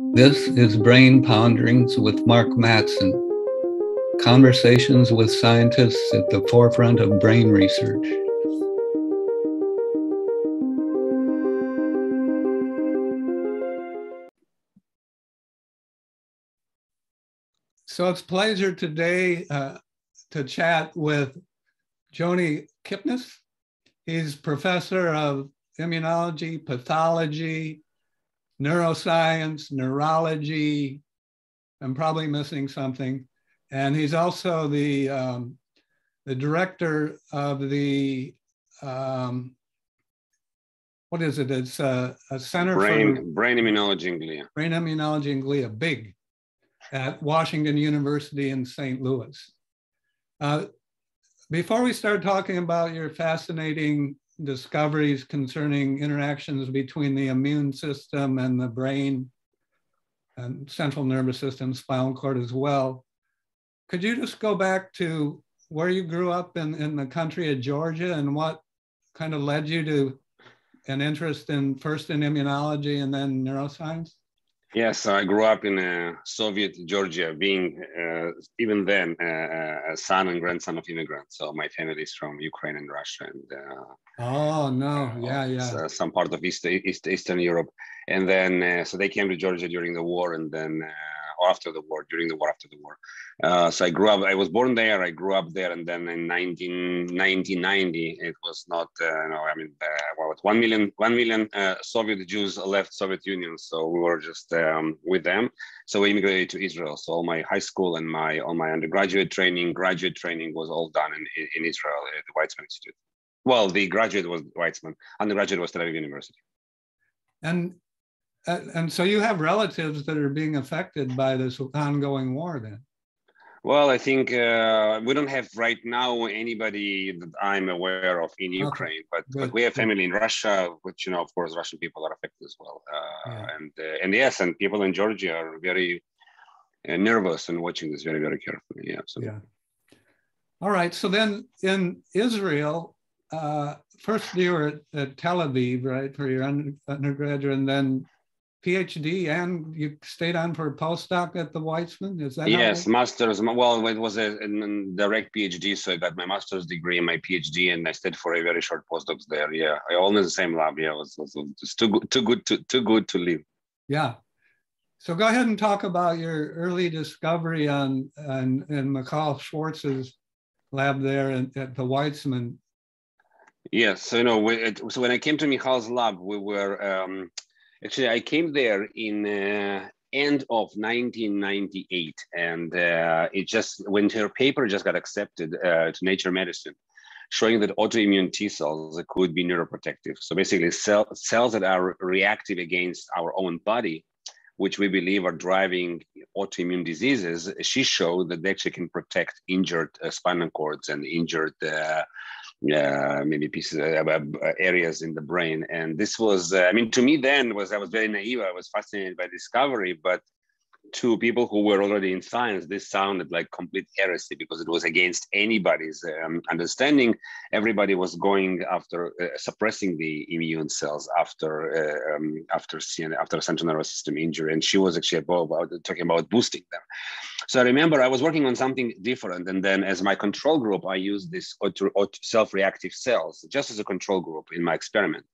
This is Brain Ponderings with Mark Mattson, conversations with scientists at the forefront of brain research. So it's pleasure today uh, to chat with Joni Kipnis. He's professor of immunology, pathology, neuroscience, neurology. I'm probably missing something. And he's also the, um, the director of the, um, what is it? It's a, a center brain, for brain immunology and glia. Brain immunology and glia, big, at Washington University in St. Louis. Uh, before we start talking about your fascinating discoveries concerning interactions between the immune system and the brain and central nervous system, spinal cord as well. Could you just go back to where you grew up in, in the country of Georgia and what kind of led you to an interest in first in immunology and then neuroscience? Yes, I grew up in uh, Soviet Georgia, being uh, even then uh, a son and grandson of immigrants. So my family is from Ukraine and Russia, and uh, oh no, yeah, yeah, uh, some part of East, East Eastern Europe. And then uh, so they came to Georgia during the war, and then after the war, during the war, after the war. Uh, so I grew up, I was born there, I grew up there. And then in 19, 1990, it was not, uh, you know, I mean, uh, what, 1 million, 1 million uh, Soviet Jews left Soviet Union. So we were just um, with them. So we immigrated to Israel. So all my high school and my, all my undergraduate training, graduate training was all done in, in Israel at the Weizmann Institute. Well, the graduate was Weizmann, undergraduate was Tel Aviv University. And and so you have relatives that are being affected by this ongoing war then well i think uh, we don't have right now anybody that i'm aware of in ukraine okay. but, but we have family in russia which you know of course russian people are affected as well uh, yeah. and uh, and yes and people in georgia are very uh, nervous and watching this very very carefully yeah so yeah all right so then in israel uh, first you were at, at tel aviv right for your undergraduate and then PhD and you stayed on for a postdoc at the Weizmann? Is that yes, master's? Well, it was a, a, direct PhD, so I got my master's degree and my PhD, and I stayed for a very short postdocs there. Yeah, I all in the same lab. Yeah, it was, was, was too good, too good to too good to leave. Yeah. So go ahead and talk about your early discovery on on in Michal Schwartz's lab there at, at the Weizmann. Yes, so you know, we, so when I came to Michal's lab, we were. Um, Actually, I came there in uh, end of 1998, and uh, it just when her paper just got accepted uh, to Nature Medicine, showing that autoimmune T cells could be neuroprotective. So basically, cell, cells that are reactive against our own body, which we believe are driving autoimmune diseases. She showed that they actually can protect injured uh, spinal cords and injured uh, maybe pieces uh, uh, areas in the brain. And this was uh, i mean to me then was i was very naive. I was fascinated by discovery but to people who were already in science, this sounded like complete heresy because it was against anybody's um, understanding. Everybody was going after uh, suppressing the immune cells after uh, um, after CN, after central nervous system injury, and she was actually about talking about boosting them. So I remember I was working on something different, and then as my control group, I used this self-reactive cells just as a control group in my experiment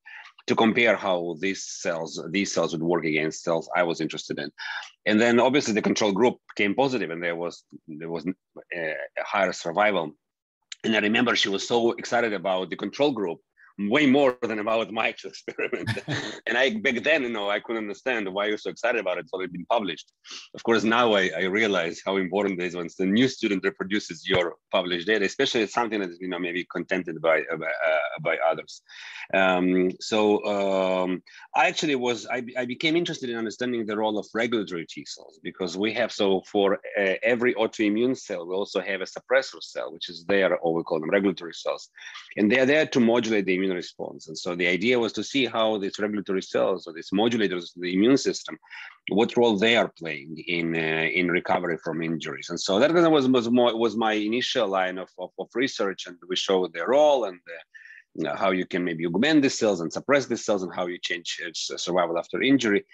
to compare how these cells these cells would work against cells I was interested in, and then obviously the control group came positive, and there was there was uh, a higher survival. And I remember she was so excited about the control group way more than about my actual experiment. and I back then, you know, I couldn't understand why you're so excited about it. It's already been published. Of course, now I, I realize how important it is when the new student reproduces your published data, especially it's something that is, you know, maybe contented by uh, uh, by others. Um, so um, I actually was I, I became interested in understanding the role of regulatory T cells because we have so for uh, every autoimmune cell we also have a suppressor cell, which is there, or we call them regulatory cells, and they are there to modulate the immune response. And so the idea was to see how these regulatory cells or these modulators of the immune system, what role they are playing in uh, in recovery from injuries. And so that was was, more, was my initial line of, of, of, research, and we showed their role and. Uh, you know, how you can maybe augment the cells and suppress the cells and how you change uh, survival after injury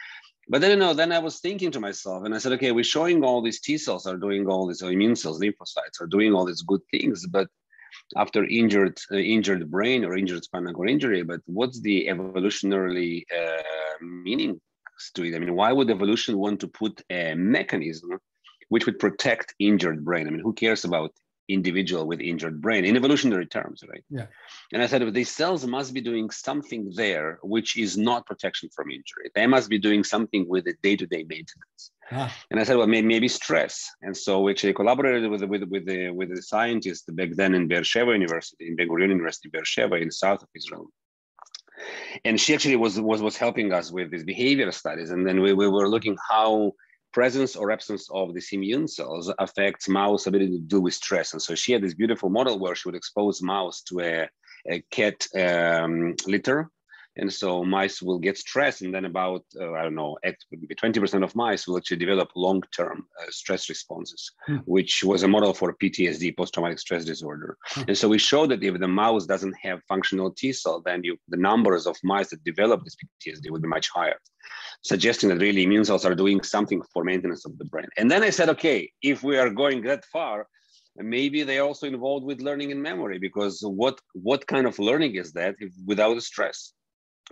But then, you know, then I was thinking to myself, and I said, okay, we're showing all these T cells are doing all these immune cells, lymphocytes are doing all these good things, but after injured uh, injured brain or injured spinal cord injury, but what's the evolutionarily uh, meaning to it? I mean, why would evolution want to put a mechanism which would protect injured brain? I mean, who cares about individual with injured brain in evolutionary terms, right? Yeah. And I said, these cells must be doing something there which is not protection from injury. They must be doing something with the day-to-day maintenance. Ah. And I said, well, maybe, maybe stress. And so we actually collaborated with, with, with, the, with the scientists back then in Beersheba University, in Ben Gurion University, Beersheba, in the south of Israel. And she actually was, was, was helping us with these behavior studies. And then we, we were looking how presence or absence of these immune cells affects mouse ability to deal with stress. And so she had this beautiful model where she would expose mouse to a, a cat um, litter and so mice will get stressed, and then about, uh, I don't know, 20% of mice will actually develop long term uh, stress responses, hmm. which was a model for PTSD, post traumatic stress disorder. Hmm. And so we showed that if the mouse doesn't have functional T cell, then you, the numbers of mice that develop this PTSD would be much higher, suggesting that really immune cells are doing something for maintenance of the brain. And then I said, okay, if we are going that far, maybe they're also involved with learning and memory because what what kind of learning is that if, without stress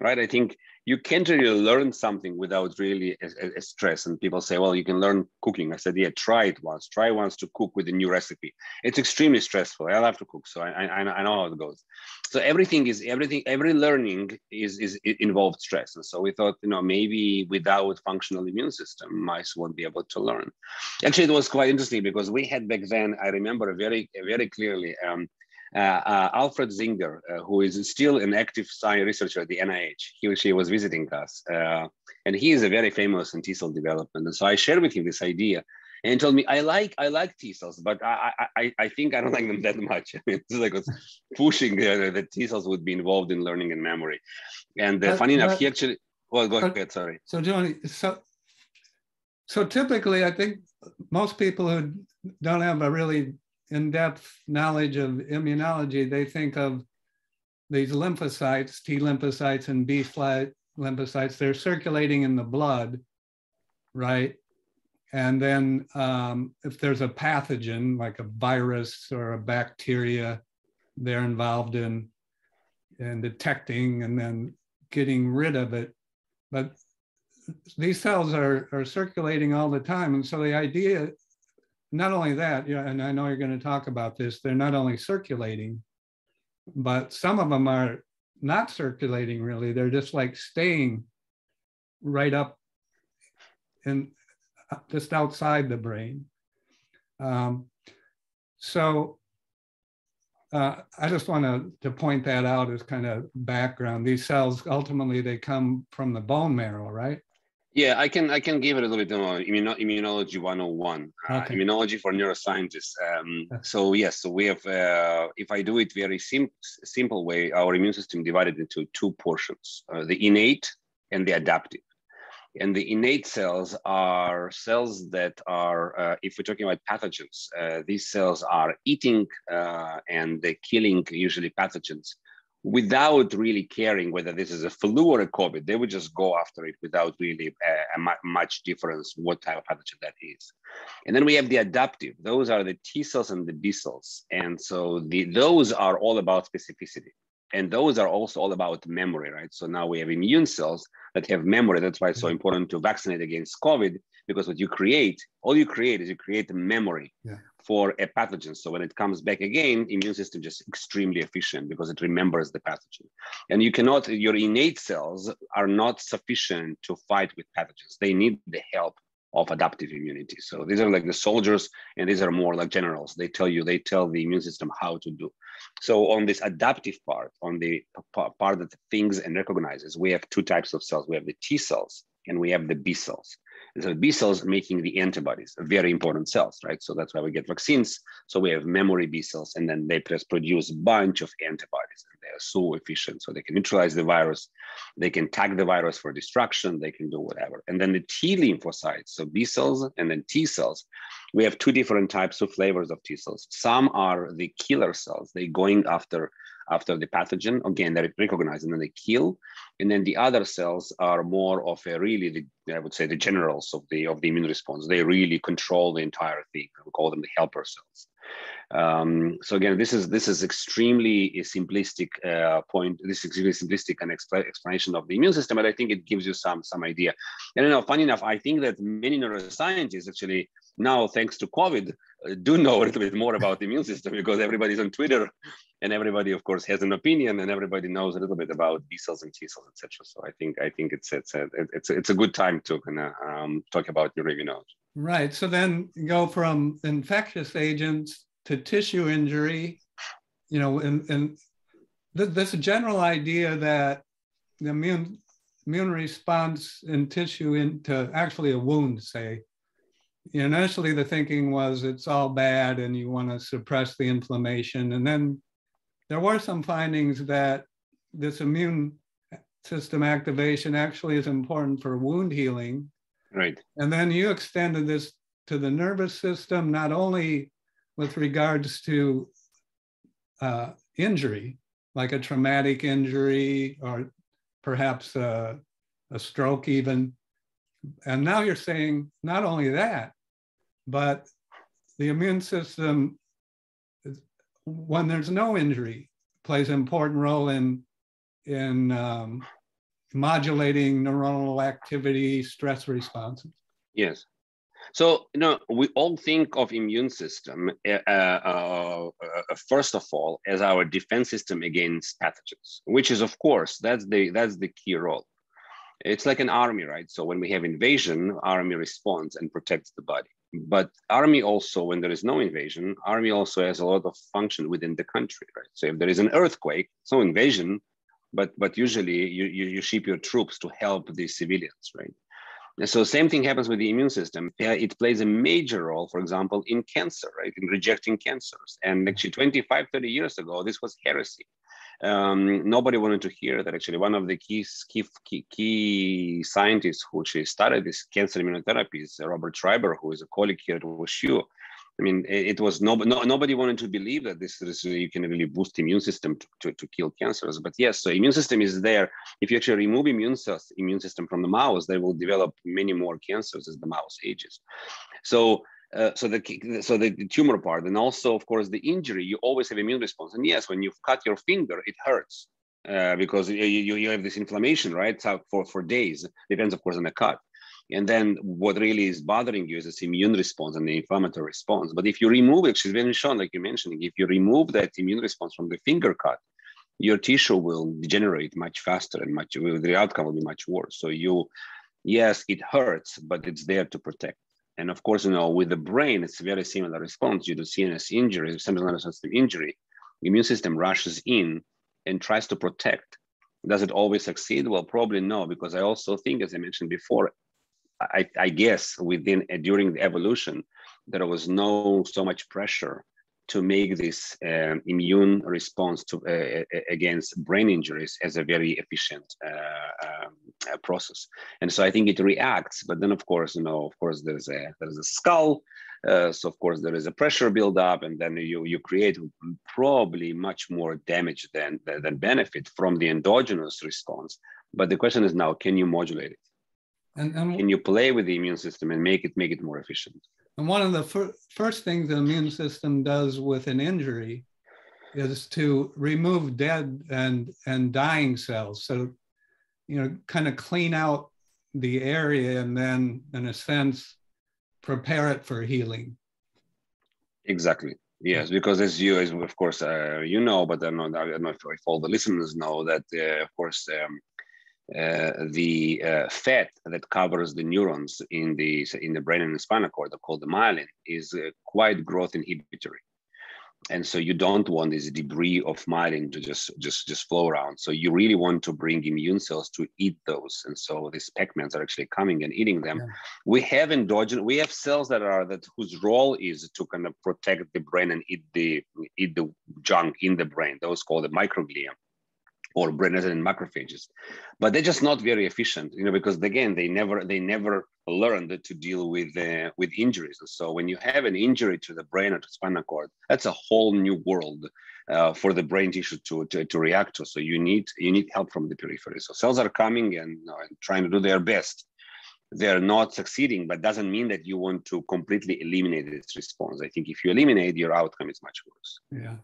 right? I think you can't really learn something without really a, a, stress. And people say, well, you can learn cooking. I said, yeah, try it once. Try once to cook with a new recipe. It's extremely stressful. I love to cook, so I, I, I know how it goes. So everything is everything. Every learning is is involved stress. And so we thought, you know, maybe without functional immune system, mice won't be able to learn. Actually, it was quite interesting because we had back then. I remember very very clearly. Um, Alfred Singer, uh, who is still an active science researcher at the NIH, he or she was visiting us. and he is a very famous in T cell development. And so I shared with him this idea and he told me I like I like T cells, but I I, I think I don't like them that much. I mean, it's like was pushing uh, that T cells would be involved in learning and memory. And uh, funny enough, he actually well go ahead. Sorry. So Johnny, so so typically, I think most people who don't have a really in-depth knowledge of immunology, they think of these lymphocytes, T lymphocytes and B lymphocytes, they're circulating in the blood, right? And then um, if there's a pathogen like a virus or a bacteria, they're involved in, in detecting and then getting rid of it. But these cells are, are circulating all the time. And so the idea not only that, and I know you're going to talk about this, they're not only circulating, but some of them are not circulating really. They're just like staying right up and just outside the brain. Um, so uh, I just want to, to point that out as kind of background. These cells ultimately they come from the bone marrow, right? Yeah, I can I can give it a little bit more immuno, immunology 101, uh, immunology for neuroscientists. Um, so yes, so we have, uh, if I do it very sim- simple way, our immune system divided into two portions, uh, the innate and the adaptive. And the innate cells are cells that are, uh, if we're talking about pathogens, uh, these cells are eating uh, and they're killing usually pathogens without really caring whether this is a flu or a COVID. They would just go after it without really a, a much difference what type of pathogen that is. And then we have the adaptive. Those are the T cells and the B cells. And so the, those are all about specificity. And those are also all about memory, right? So now we have immune cells that have memory. That's why it's so mm-hmm. important to vaccinate against COVID, because what you create, all you create is you create a memory yeah for a pathogen. So when it comes back again, immune system just extremely efficient because it remembers the pathogen. And you cannot, your innate cells are not sufficient to fight with pathogens. They need the help of adaptive immunity. So these are like the soldiers, and these are more like generals. They tell you, they tell the immune system how to do. So on this adaptive part, on the part that thinks and recognizes, we have two types of cells. We have the T cells and we have the B cells. So B cells making the antibodies, very important cells, right? So that's why we get vaccines. So we have memory B cells, and then they just produce a bunch of antibodies. And they are so efficient. So they can neutralize the virus, they can tag the virus for destruction, they can do whatever. And then the T lymphocytes, so B cells and then T cells, we have two different types of flavors of T cells. Some are the killer cells, they're going after after the pathogen. Again, they recognize and then they kill. And then the other cells are more of a really, the, I would say, the generals of the of the immune response. They really control the entire thing. We call them the helper cells. Um, so again, this is this is extremely simplistic uh, point. This is extremely simplistic and expl explanation of the immune system, but I think it gives you some some idea. And you know, funny enough, I think that many neuroscientists actually now, thanks to COVID, uh, do know a little bit more about the immune system because everybody's on Twitter, and everybody, of course, has an opinion, and everybody knows a little bit about B cells and T cells, etc. So I think I think it's it's a it's a, it's a good time to kind of um, talk about your neuroimmunology. Right. So then go from infectious agents to tissue injury, you know, and, and th- this general idea that the immune, immune response in tissue into actually a wound, say, initially the thinking was it's all bad and you want to suppress the inflammation. And then there were some findings that this immune system activation actually is important for wound healing. Right. And then you extended this to the nervous system, not only with regards to uh, injury, like a traumatic injury or perhaps a, a stroke, even. And now you're saying not only that, but the immune system, when there's no injury, plays an important role in, in um, modulating neuronal activity, stress responses. Yes. So, you know, we all think of immune system, uh, uh, uh, first of all, as our defense system against pathogens, which is, of course, that's the, that's the key role. It's like an army, right? So when we have invasion, army responds and protects the body. But army also, when there is no invasion, army also has a lot of function within the country, right? So if there is an earthquake, it's no invasion, but but usually you, you, you ship your troops to help the civilians, right? So same thing happens with the immune system. It plays a major role, for example, in cancer, right? In rejecting cancers. And actually 25, 30 years ago, this was heresy. Um, nobody wanted to hear that actually one of the key, key, key, scientists who she started this cancer immunotherapy is Robert Schreiber, who is a colleague here at WashU. I mean, it, was no, no, nobody wanted to believe that this is you can really boost immune system to, to, to, kill cancers. But yes, so immune system is there. If you actually remove immune immune system from the mouse, they will develop many more cancers as the mouse ages. So uh, so the so the, the, tumor part and also of course the injury you always have immune response and yes when you've cut your finger it hurts uh, because you, you, you have this inflammation right so for for days depends of course on the cut and then what really is bothering you is this immune response and the inflammatory response. But if you remove it, she's been shown, like you mentioned, if you remove that immune response from the finger cut, your tissue will degenerate much faster and much the outcome will be much worse. So you, yes, it hurts, but it's there to protect. And of course, you know, with the brain, it's very similar response due to CNS injury, central nervous system injury. The immune system rushes in and tries to protect. Does it always succeed? Well, probably no, because I also think, as I mentioned before, I, I guess within uh, during the evolution, there was no so much pressure to make this um, immune response to uh, against brain injuries as a very efficient uh, um, uh, process. And so I think it reacts, but then of course, you know, of course, there's a there's a skull. Uh, so of course there is a pressure buildup, and then you you create probably much more damage than than benefit from the endogenous response. But the question is now, can you modulate it? And, and can you play with the immune system and make it make it more efficient? And one of the fir- first things the immune system does with an injury is to remove dead and and dying cells. So, you know, kind of clean out the area and then, in a sense, prepare it for healing. Exactly. Yes, because as you, as of course, uh, you know, but I don't know, I don't know if, if all the listeners know that, uh, of course, um, uh, the uh, fat that covers the neurons in the in the brain and the spinal cord, called the myelin, is uh, quite growth inhibitory, and so you don't want this debris of myelin to just just just flow around. So you really want to bring immune cells to eat those, and so these Pac-Mans are actually coming and eating them. Yeah. We have endogenous, we have cells that are that whose role is to kind of protect the brain and eat the eat the junk in the brain. Those called the microglia or brain resident macrophages, but they're just not very efficient, you know, because again, they never they never learned to deal with uh, with injuries. And so when you have an injury to the brain or to spinal cord, that's a whole new world uh, for the brain tissue to, to, to react to. So you need you need help from the periphery. So cells are coming and, you know, and trying to do their best. They're not succeeding, but doesn't mean that you want to completely eliminate this response. I think if you eliminate, your outcome is much worse. Yeah.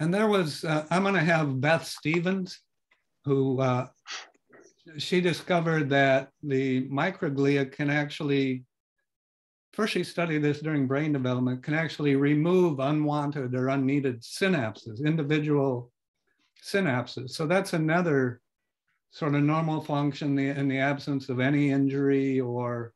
And there was, uh, I'm going to have Beth Stevens, who uh, she discovered that the microglia can actually, first she studied this during brain development, can actually remove unwanted or unneeded synapses, individual synapses. So that's another sort of normal function in the absence of any injury or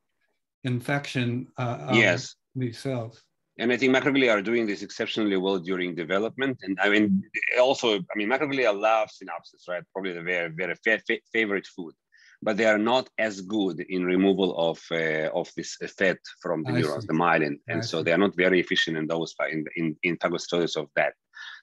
infection uh, yes. these cells and I think microglia are doing this exceptionally well during development. And I mean, also, I mean, microglia love synapses, right? Probably the very, very fa fa favorite food, but they are not as good in removal of uh, of this fat from the I neurons, see. the myelin, and I so see. they are not very efficient in those in in, in phagocytosis of that.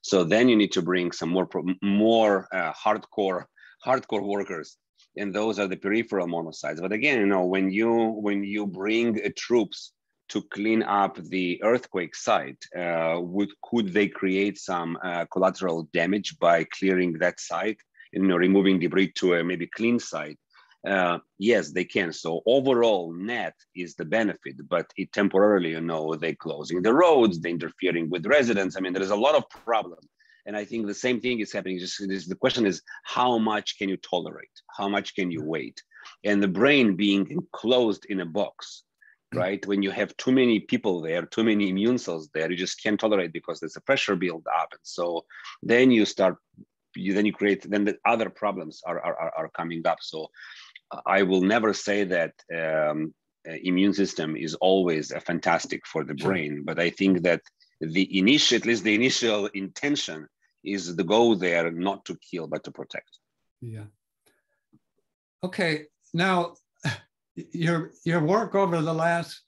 So then you need to bring some more more uh, hardcore hardcore workers and those are the peripheral monocytes but again you know when you when you bring uh, troops to clean up the earthquake site? Uh, would, could they create some uh, collateral damage by clearing that site you know, removing debris to a maybe clean site? Uh, yes, they can. So overall net is the benefit, but it temporarily, you know, they're closing the roads, they interfering with residents. I mean, there is a lot of problem. And I think the same thing is happening. Just the question is, how much can you tolerate? How much can you wait? And the brain being enclosed in a box right? When you have too many people there, too many immune cells there, you just can't tolerate because there's a pressure build up. And so then you start, you then you create, then the other problems are, are, are coming up. So I will never say that um, immune system is always a fantastic for the brain, but I think that the initial, at least the initial intention is to go there not to kill, but to protect. Yeah. Okay. Now, your your work over the last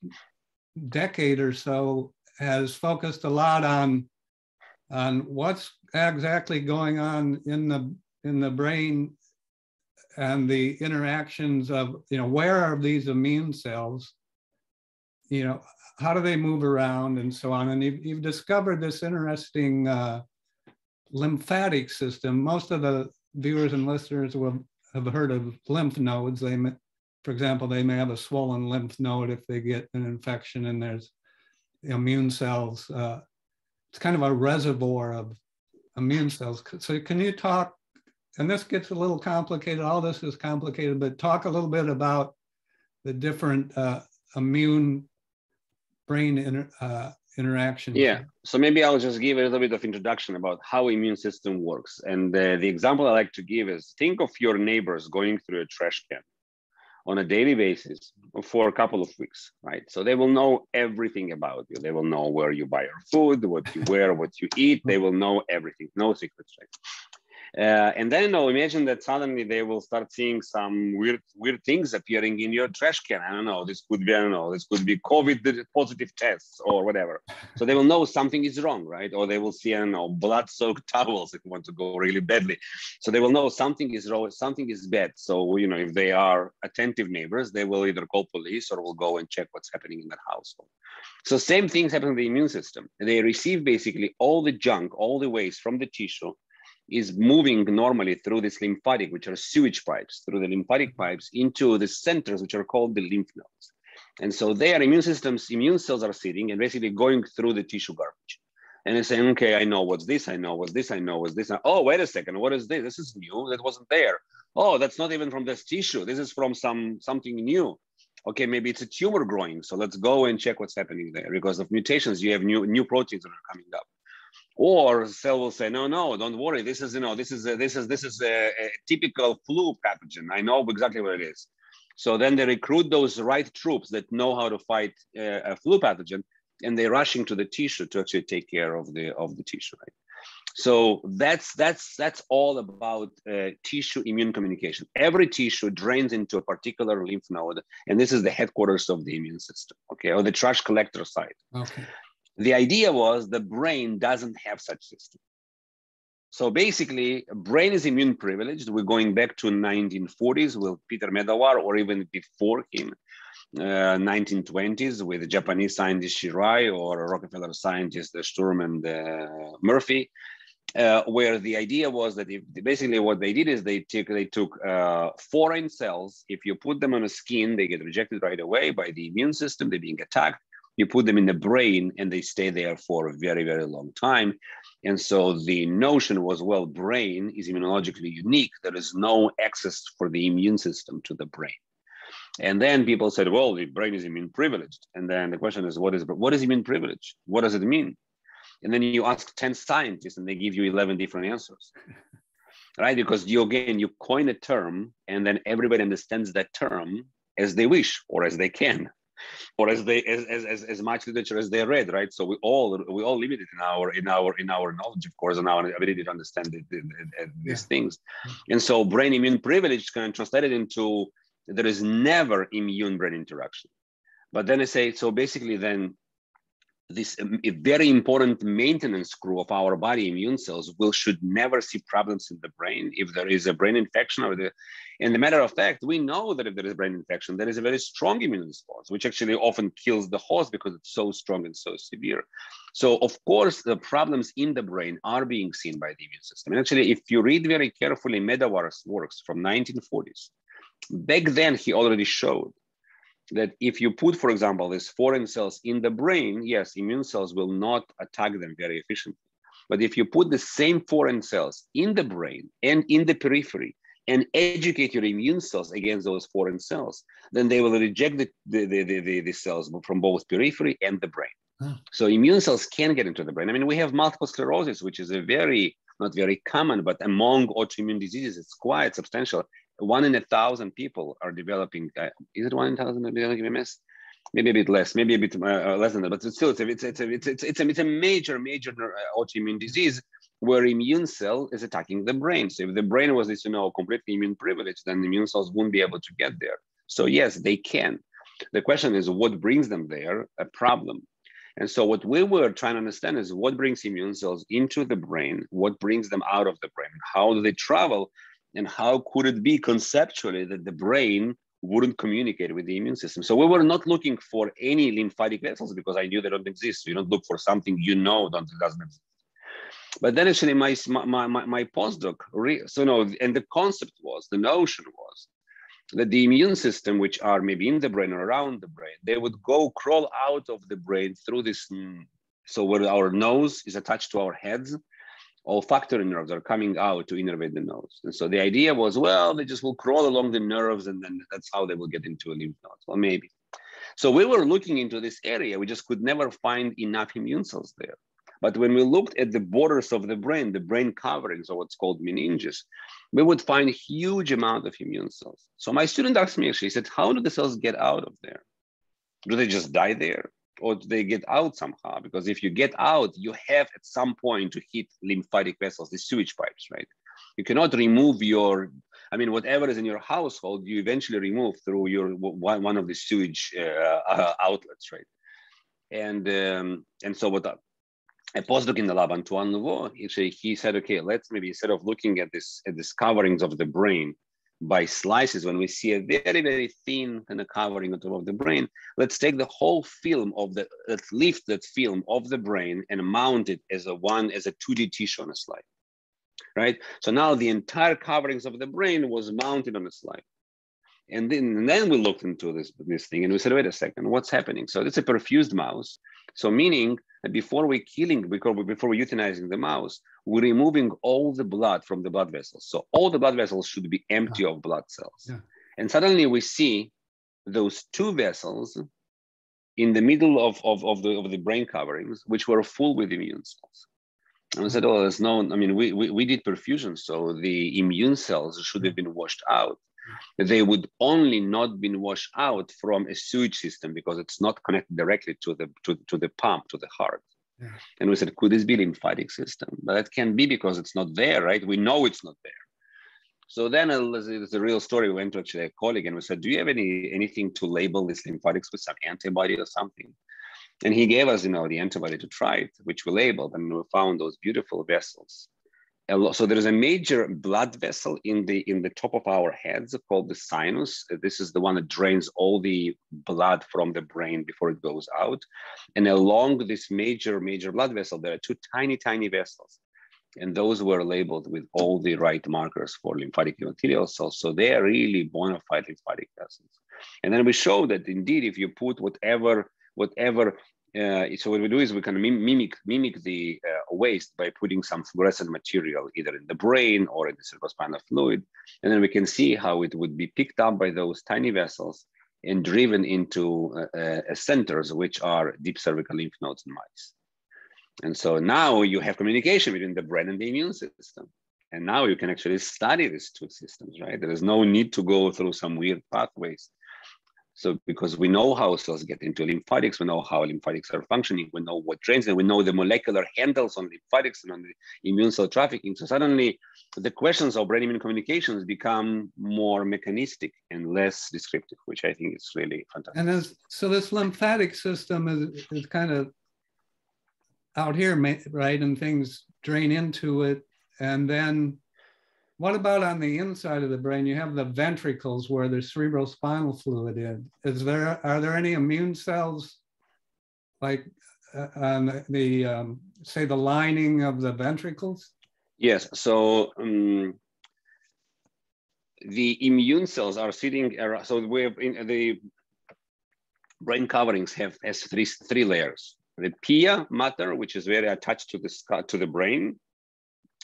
decade or so has focused a lot on on what's exactly going on in the in the brain and the interactions of you know where are these immune cells? You know how do they move around and so on? And you've, you've discovered this interesting uh, lymphatic system. Most of the viewers and listeners will have heard of lymph nodes. They for example, they may have a swollen lymph node if they get an infection and there's immune cells. Uh, it's kind of a reservoir of immune cells. So can you talk, and this gets a little complicated, all this is complicated, but talk a little bit about the different uh, immune brain inter, uh, interactions. Yeah, so maybe I'll just give a little bit of introduction about how immune system works. And uh, the example I like to give is think of your neighbors going through a trash can on a daily basis for a couple of weeks, right? So they will know everything about you. They will know where you buy your food, what you wear, what you eat. They will know everything, no secrets, right? Uh, and then you know, imagine that suddenly they will start seeing some weird, weird things appearing in your trash can. I don't know. This could be, I don't know. This could be COVID positive tests or whatever. So they will know something is wrong, right? Or they will see, I don't know, blood-soaked towels if you want to go really badly. So they will know something is wrong, something is bad. So you know, if they are attentive neighbors, they will either call police or will go and check what's happening in that household. So same things happen to the immune system. They receive basically all the junk, all the waste from the tissue is moving normally through this lymphatic, which are sewage pipes, through the lymphatic mm-hmm. pipes into the centers, which are called the lymph nodes. And so their immune systems, immune cells are sitting and basically going through the tissue garbage. And they're saying, okay, I know what's this, I know what's this, I know what's this. Oh, wait a second, what is this? This is new, that wasn't there. Oh, that's not even from this tissue. This is from some something new. Okay, maybe it's a tumor growing. So let's go and check what's happening there. Because of mutations, you have new new proteins that are coming up or cell will say no no don't worry. This is you know this is a, this is this is a, a, typical flu pathogen. I know exactly what it is. So then they recruit those right troops that know how to fight uh, a flu pathogen and they're rushing to the tissue to actually take care of the of the tissue right? So that's that's that's all about uh, tissue immune communication. Every tissue drains into a particular lymph node and this is the headquarters of the immune system okay or the trash collector site. Okay the idea was the brain doesn't have such system. So basically, brain is immune privileged. We're going back to 1940s with Peter Medawar, or even before him, uh, 1920s with Japanese scientist Shirai or Rockefeller scientist Sturm and uh, Murphy, uh, where the idea was that if basically what they did is they took they took uh, foreign cells. If you put them on a skin, they get rejected right away by the immune system. They're being attacked. You put them in the brain, and they stay there for a very very long time. And so the notion was, well, brain is immunologically unique. There is no access for the immune system to the brain. And then people said, well, the brain is immune privileged. And then the question is, what is what is immune privilege? What does it mean? And then you ask 10 scientists and they give you 11 different answers. right? Because you again you coin a term and then everybody understands that term as they wish or as they can or as they as, as, as much literature as they read right so we all we all limited in our in our in our knowledge of course and our ability to understand the, the, the, these yeah. things mm-hmm. and so brain immune privilege can translate it into there is never immune brain interaction. But then I say, so basically then this um, very important maintenance crew of our body immune cells will should never see problems in the brain if there is a brain infection or the in the matter of fact we know that if there is brain infection there is a very strong immune response which actually often kills the host because it's so strong and so severe. So of course the problems in the brain are being seen by the immune system. And actually if you read very carefully medawar's works from 1940s back then he already showed that if you put, for example, these foreign cells in the brain, yes, immune cells will not attack them very efficiently. But if you put the same foreign cells in the brain and in the periphery and educate your immune cells against those foreign cells, then they will reject the, the, the, the, the cells from both periphery and the brain. Huh. So immune cells can get into the brain. I mean, we have multiple sclerosis, which is a very, not very common, but among autoimmune diseases, it's quite substantial one in a thousand people are developing. Uh, is it one in a thousand developing MS? Maybe a bit less, maybe a bit uh, uh, less than that, but it's still it's a, it's, a, it's, it's, it's, a, it's a major major uh, autoimmune disease where immune cell is attacking the brain. So if the brain was, you know, completely immune privileged, then the immune cells wouldn't be able to get there. So yes, they can. The question is what brings them there? A problem. And so what we were trying to understand is what brings immune cells into the brain, what brings them out of the brain, how do they travel and how could it be conceptually that the brain wouldn't communicate with the immune system? So we were not looking for any lymphatic vessels because I knew they don't exist. You don't look for something you know that doesn't exist. But then actually my, my, my, my postdoc, so no, and the concept was, the notion was that the immune system, which are maybe in the brain or around the brain, they would go crawl out of the brain through this, so where our nose is attached to our heads, olfactory nerves are coming out to innervate the nose. And so the idea was, well, they just will crawl along the nerves and then that's how they will get into a lymph node. Well, maybe. So we were looking into this area. We just could never find enough immune cells there. But when we looked at the borders of the brain, the brain coverings or what's called meninges, we would find a huge amount of immune cells. So my student asked me actually, said, how do the cells get out of there? Do they just die there? Or do they get out somehow? Because if you get out, you have at some point to hit lymphatic vessels, the sewage pipes, right? You cannot remove your, I mean, whatever is in your household, you eventually remove through your one, of the sewage uh, uh, outlets, right? And um, and so what a postdoc in the lab, Antoine Louveau, he, he said, okay, let's maybe instead of looking at this at these coverings of the brain, by slices, when we see a very, very thin kind of covering on top of the brain, let's take the whole film of the, let's lift that film of the brain and mount it as a one, as a 2D tissue on a slide, right? So now the entire coverings of the brain was mounted on a slide. And then, and then we looked into this, this thing and we said, wait a second, what's happening? So it's a perfused mouse. So meaning before we're killing, before, before we're euthanizing the mouse, we're removing all the blood from the blood vessels. So all the blood vessels should be empty of blood cells. Yeah. And suddenly we see those two vessels in the middle of, of, of, the, of the brain coverings, which were full with immune cells. And I said, oh, there's no, I mean, we, we, we did perfusion, so the immune cells should have been washed out. They would only not been washed out from a sewage system because it's not connected directly to the, to, to the pump, to the heart. Yeah. And we said, could this be lymphatic system? But that can be because it's not there, right? We know it's not there. So then it's a real story. We went to actually a colleague and we said, do you have any anything to label this lymphatics with some antibody or something? And he gave us, you know, the antibody to try it, which we labeled, and we found those beautiful vessels so there is a major blood vessel in the in the top of our heads called the sinus. This is the one that drains all the blood from the brain before it goes out. And along this major major blood vessel there are two tiny tiny vessels. And those were labeled with all the right markers for lymphatic endothelial cells. So they are really bona fide lymphatic vessels. And then we show that indeed if you put whatever whatever uh, so what we do is we can mimic mimic the uh, waste by putting some fluorescent material either in the brain or in the cerebrospinal fluid, and then we can see how it would be picked up by those tiny vessels and driven into uh, uh centers which are deep cervical lymph nodes in mice. And so now you have communication between the brain and the immune system. And now you can actually study these two systems, right? There is no need to go through some weird pathways so because we know how cells get into lymphatics, we know how lymphatics are functioning, we know what drains and we know the molecular handles on lymphatics and on the immune cell trafficking. So suddenly the questions of brain immune communications become more mechanistic and less descriptive, which I think is really fantastic. And as, so this lymphatic system is, is kind of out here, right? And things drain into it. And then what about on the inside of the brain? You have the ventricles where the cerebrospinal fluid is. Is there are there any immune cells like uh, on the, um, say the lining of the ventricles? Yes. So um, the immune cells are sitting around. So we have in the brain coverings have has three three layers. The pia mater, which is very attached to the to the brain.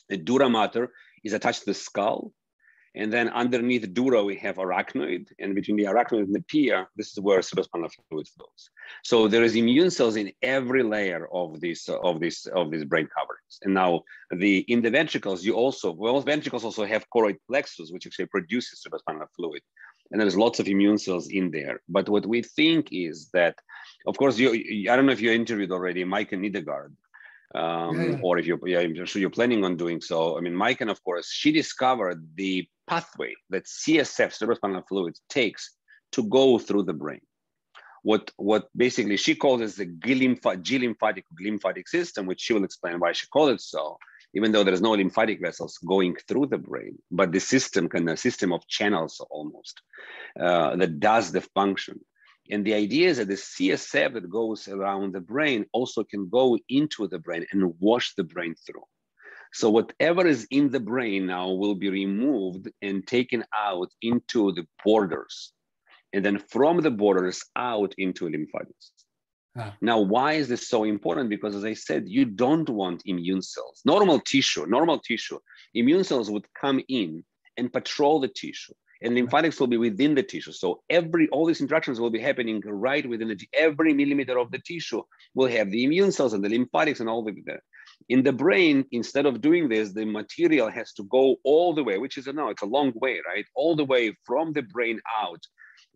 The dura mater, is attached to the skull. And then underneath dura, we have arachnoid. And between the arachnoid and the pia, this is where cerebrospinal fluid flows. So there is immune cells in every layer of this, of this, of these brain coverings. And now the in the ventricles, you also, well, ventricles also have choroid plexus, which actually produces cerebrospinal fluid. And there's lots of immune cells in there. But what we think is that, of course, you, I don't know if you interviewed already Maiken Nedergaard, um, yeah, or if you're, yeah, I'm sure you're planning on doing so. I mean, Maiken, and of course, she discovered the pathway that CSF, cerebrospinal fluid, takes to go through the brain. What, what basically she calls is the glymphatic lymphatic system, which she will explain why she called it so, even though there's no lymphatic vessels going through the brain, but the system can of system of channels almost uh, that does the function. And the idea is that the CSF that goes around the brain also can go into the brain and wash the brain through. So whatever is in the brain now will be removed and taken out into the borders. And then from the borders out into lymphatics. Ah. Now, why is this so important? Because as I said, you don't want immune cells. Normal tissue, normal tissue, immune cells would come in and patrol the tissue and lymphatics will be within the tissue. So every all these interactions will be happening right within the every millimeter of the tissue will have the immune cells and the lymphatics and all the, the in the brain. Instead of doing this, the material has to go all the way, which is a no, it's a long way, right? All the way from the brain out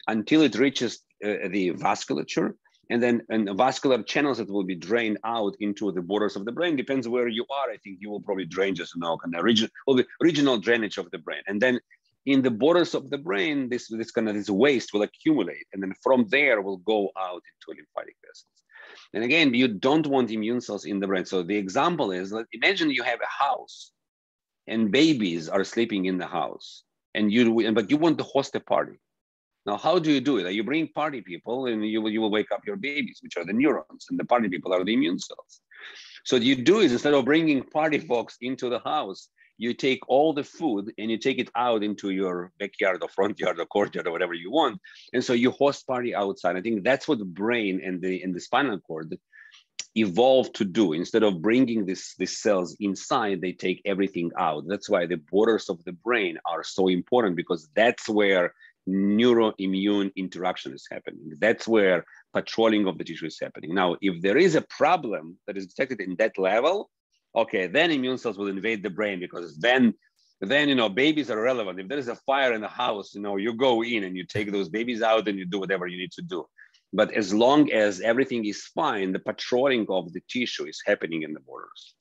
until it reaches uh, the vasculature. And then and vascular channels that will be drained out into the borders of the brain depends where you are. I think you will probably drain just you know kind of region, or the regional drainage of the brain, and then in the borders of the brain, this, this kind of this waste will accumulate. And then from there will go out into lymphatic vessels. And again, you don't want immune cells in the brain. So the example is, imagine you have a house and babies are sleeping in the house and you, but you want to host a party. Now, how do you do it? You bring party people and you will, you will wake up your babies, which are the neurons, and the party people are the immune cells. So what you do is instead of bringing party folks into the house, you take all the food and you take it out into your backyard or front yard or courtyard or whatever you want. And so you host party outside. I think that's what the brain and the and the spinal cord evolved to do. Instead of bringing this these cells inside, they take everything out. That's why the borders of the brain are so important because that's where neuroimmune interaction is happening. That's where patrolling of the tissue is happening. Now, if there is a problem that is detected in that level, okay, then immune cells will invade the brain because then then you know babies are relevant. If there is a fire in the house, you know, you go in and you take those babies out and you do whatever you need to do. But as long as everything is fine, the patrolling of the tissue is happening in the borders.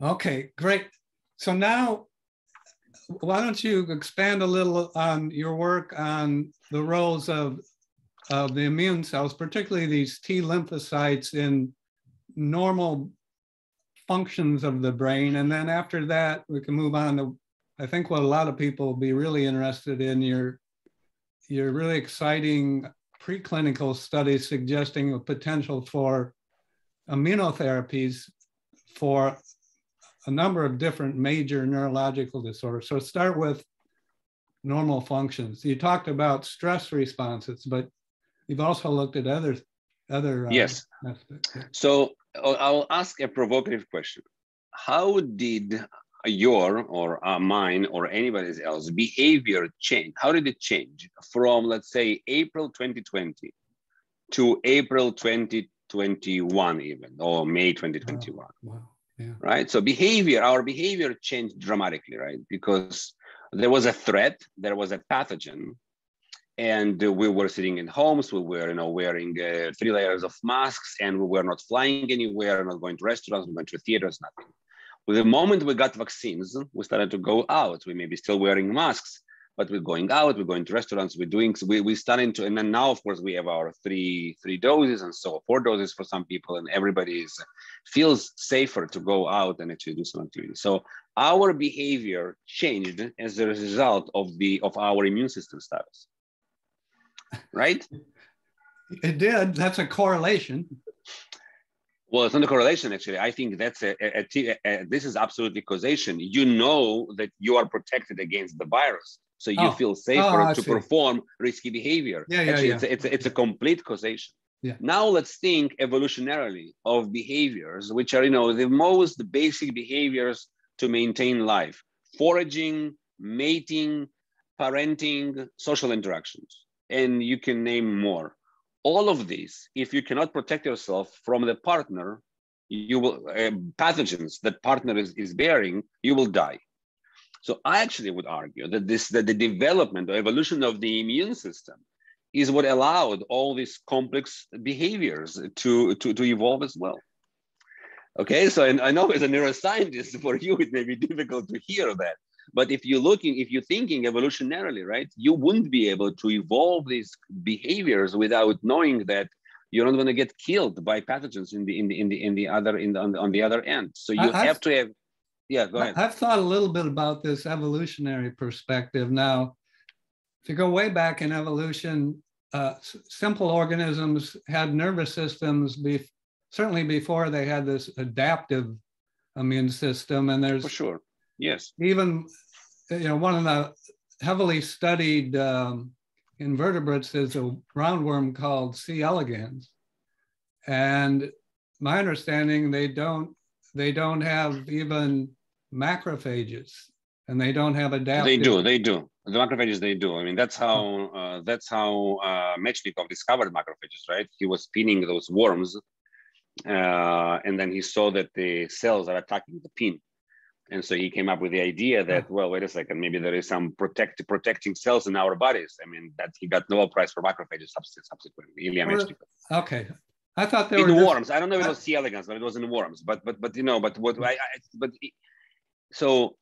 Okay, great. So now why don't you expand a little on your work on the roles of, of the immune cells, particularly these T lymphocytes in normal functions of the brain. And then after that, we can move on to, I think what a lot of people will be really interested in your, your really exciting preclinical studies suggesting a potential for immunotherapies for a number of different major neurological disorders. So start with normal functions. You talked about stress responses, but you've also looked at other other uh, yes. So I'll ask a provocative question. How did your or uh, mine or anybody else behavior change? How did it change from let's say April 2020 to April 2021 even or May 2021? Wow. wow. Yeah. Right. So behavior, our behavior changed dramatically, right? Because there was a threat, there was a pathogen, and we were sitting in homes. We were, you know, wearing uh, three layers of masks, and we were not flying anywhere, not going to restaurants, not going to theaters, nothing. With the moment we got vaccines, we started to go out. We may be still wearing masks, but we're going out, we're going to restaurants, we're doing, we, we starting to, and then now, of course, we have our three, three doses and so four doses for some people, and everybody is, feels safer to go out and actually do some activity. So our behavior changed as a result of the, of our immune system status, right? It did, that's a correlation. Well, it's not a correlation, actually. I think that's a, a, a, a, this is absolutely causation. You know that you are protected against the virus so you oh. feel safer oh, to see. perform risky behavior. Yeah, yeah, Actually, yeah. It's, a, it's, a, it's a complete causation. Yeah. Now let's think evolutionarily of behaviors, which are you know the most basic behaviors to maintain life: foraging, mating, parenting, social interactions, and you can name more. All of these, if you cannot protect yourself from the partner, you will uh, pathogens that partner is, is bearing, you will die. So I actually would argue that this that the development or evolution of the immune system is what allowed all these complex behaviors to, to, to evolve as well. Okay, so I know as a neuroscientist, for you it may be difficult to hear that. But if you're looking, if you're thinking evolutionarily, right, you wouldn't be able to evolve these behaviors without knowing that you're not going to get killed by pathogens in the in the in the in the other in the, on, the, on the other end. So you I, have to have yeah, go ahead. I've thought a little bit about this evolutionary perspective. Now, if you go way back in evolution, uh, simple organisms had nervous systems, be- certainly before they had this adaptive immune system. And there's for sure, yes, even you know one of the heavily studied um, invertebrates is a roundworm called C. elegans, and my understanding they don't they don't have even macrophages and they don't have adaptive. They do, they do. The macrophages, they do. I mean, that's how uh, that's how uh, Mechnikov discovered macrophages, right? He was pinning those worms, uh, and then he saw that the cells are attacking the pin, and so he came up with the idea that, well, wait a second, maybe there is some protect protecting cells in our bodies. I mean, that he got Nobel Prize for macrophages subsequently. Ilya. Okay, I thought they in were worms. I don't know if it was C. elegans, but it was in worms. But but but you know, but what mm. I, I but so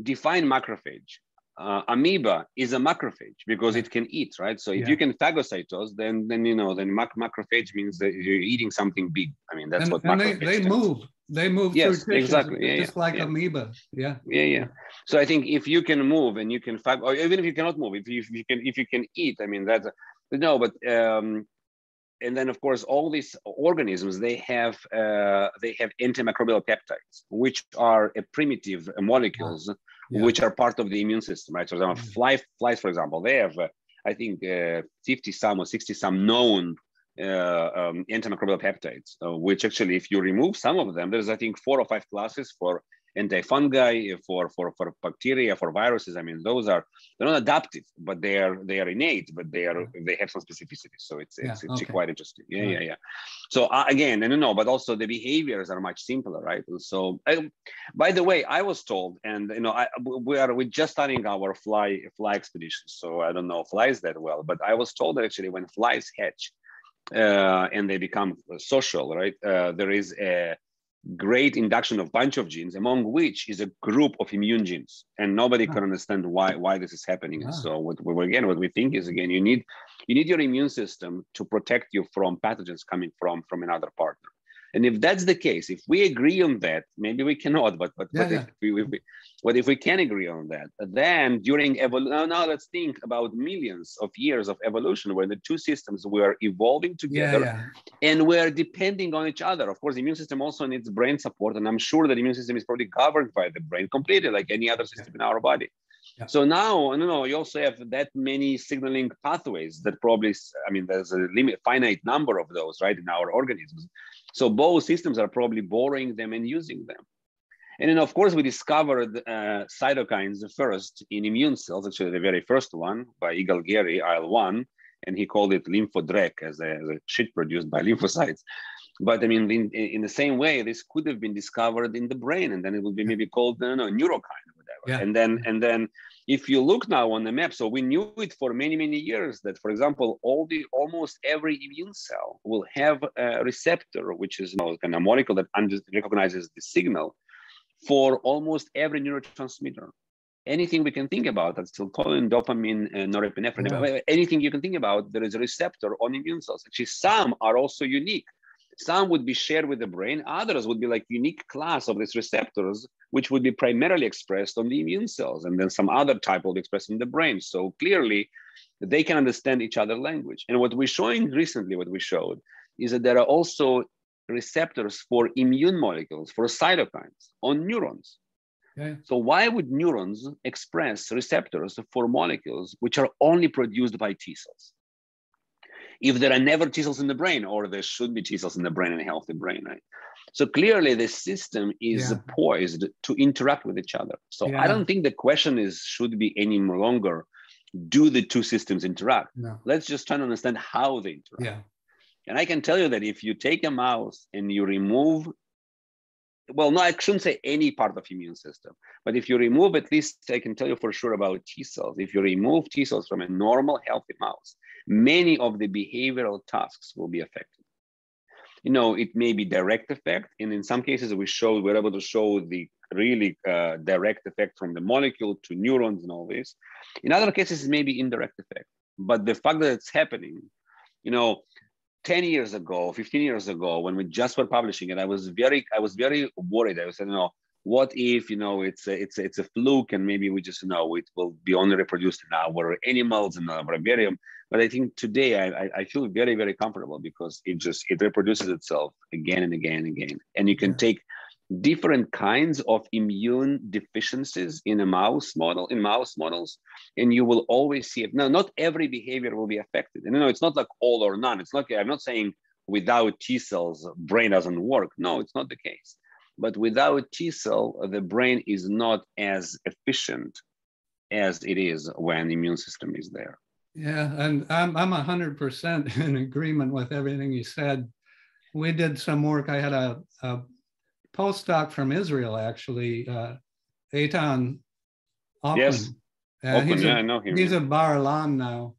define macrophage. Uh, amoeba is a macrophage because it can eat, right? So if yeah. you can phagocytose, then then you know then mac- macrophage means that you're eating something big. I mean that's and, what and macrophage. They, they move. They move. Yes, exactly. Yeah, just yeah, like amoeba. Yeah. Yeah, yeah. So I think if you can move and you can phag, or even if you cannot move, if you, if you can if you can eat, I mean that's no, but um, and then of course all these organisms they have uh, they have antimicrobial peptides which are a primitive molecules yeah. which are part of the immune system right so for example mm-hmm. fly, flies for example they have uh, i think uh, 50 some or 60 some known uh, um, antimicrobial peptides uh, which actually if you remove some of them there's i think four or five classes for anti-fungi for, for, for bacteria, for viruses. I mean, those are they're not adaptive, but they are they are innate, but they are they have some specificity. So it's it's, yeah, it's okay. quite interesting. Yeah, yeah, yeah. So uh, again, and know, but also the behaviors are much simpler, right? And so, I, by the way, I was told, and you know, I, we are we're just starting our fly fly expedition, so I don't know flies that well, but I was told that actually when flies hatch. Uh, and they become social, right? Uh, there is a great induction of bunch of genes, among which is a group of immune genes, and nobody can ah. understand why why this is happening. Ah. So what, what, again, what we think is again, you need you need your immune system to protect you from pathogens coming from from another partner. And if that's the case, if we agree on that, maybe we cannot, but but, Yeah, but yeah. if we, if we but if we can agree on that, then during evolution, now, now let's think about millions of years of evolution where the two systems were evolving together yeah. and we're depending on each other. Of course, the immune system also needs brain support, and I'm sure that the immune system is probably governed by the brain completely, like any other system in our body. Yeah. So now, no, no, you also have that many signaling pathways that probably, I mean, there's a limit, finite number of those, right, in our organisms. So both systems are probably borrowing them and using them. And then, of course, we discovered uh, cytokines first in immune cells, actually the very first one by Igal Gery, IL-1, and he called it lymphodrek as a, as a shit produced by lymphocytes. But I mean, in, in the same way, this could have been discovered in the brain, and then it would be maybe called you know, neurokine or whatever. Yeah. And then, and then, if you look now on the map, so we knew it for many, many years that, for example, all the almost every immune cell will have a receptor, which is you know, kind of a molecule that under, recognizes the signal for almost every neurotransmitter. Anything we can think about, that's serotonin, dopamine, uh, norepinephrine, Yeah. anything you can think about, there is a receptor on immune cells. Actually, some are also unique. Some would be shared with the brain, others would be like unique class of these receptors, which would be primarily expressed on the immune cells, and then some other type will be expressed in the brain. So clearly, they can understand each other language. And what we're showing recently, what we showed, is that there are also receptors for immune molecules, for cytokines on neurons. Okay. So why would neurons express receptors for molecules which are only produced by T cells? If there are never T cells in the brain, or there should be T cells in the brain in a healthy brain, right? So clearly the system is Yeah. poised to interact with each other. So Yeah. I don't think the question is should be any longer, do the two systems interact? No. Let's just try to understand how they interact. Yeah. And I can tell you that if you take a mouse and you remove, well, no, I shouldn't say any part of immune system, but if you remove at least, I can tell you for sure about T cells. If you remove T cells from a normal, healthy mouse, many of the behavioral tasks will be affected. You know, it may be direct effect, and in some cases we showed we're able to show the really uh, direct effect from the molecule to neurons and all this. In other cases, it may be indirect effect. But the fact that it's happening, you know, 10 years ago 15 years ago when we just were publishing it i was very i was very worried i was you know what if you know it's a, it's a, it's a fluke and maybe we just know it will be only reproduced in our animals and our vivarium. But i think today I, I feel very very comfortable because it just it reproduces itself again and again and again. And you can take different kinds of immune deficiencies in a mouse model in mouse models and you will always see it. Now not every behavior will be affected. And you know it's not like all or none. It's not i'm not saying without t cells brain doesn't work. No it's not the case but without t cell the brain is not as efficient as it is when the immune system is there Yeah, and I'm I'm a hundred percent in agreement with everything you said. We did some work. I had a, a postdoc from Israel actually, uh, Eitan Okun. Yes. Open, he's yeah, a, I know him. he's a Bar Ilan now.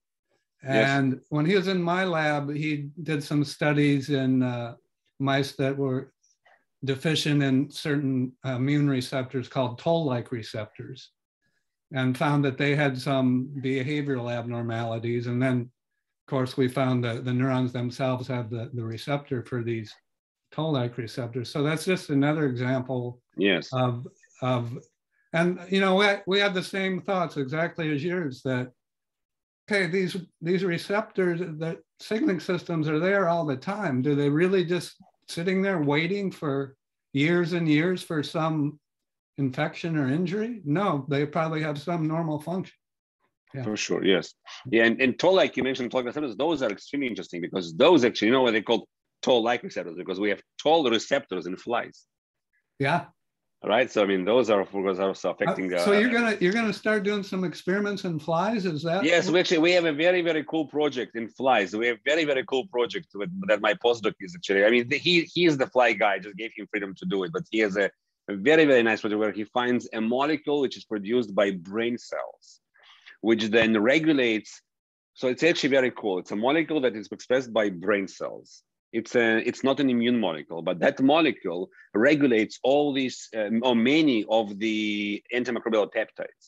Yes. And when he was in my lab, he did some studies in uh, mice that were deficient in certain uh, immune receptors called toll-like receptors and found that they had some behavioral abnormalities. And then, of course, we found that the neurons themselves have the, the receptor for these toll-like receptors. So that's just another example yes of of and you know we, we had the same thoughts exactly as yours that okay these these receptors the signaling systems are there all the time do they really just sitting there waiting for years and years for some infection or injury? No they probably have some normal function. Yeah. For sure, yes. Yeah, and, and toll-like, you mentioned toll-like receptors, those are extremely interesting because those actually, you know what they call toll-like receptors because we have toll receptors in flies, yeah right? So I mean, those are of course also affecting. Uh, so uh, you're gonna you're gonna start doing some experiments in flies is that Yes, we actually we have a very very cool project in flies. We have very very cool project with, that my postdoc is actually. I mean, the, he he is the fly guy. I just gave him freedom to do it, but he has a, a very very nice project where he finds a molecule which is produced by brain cells, which then regulates. So it's actually very cool. It's a molecule that is expressed by brain cells. It's a it's not an immune molecule, but that molecule regulates all these um, or many of the antimicrobial peptides.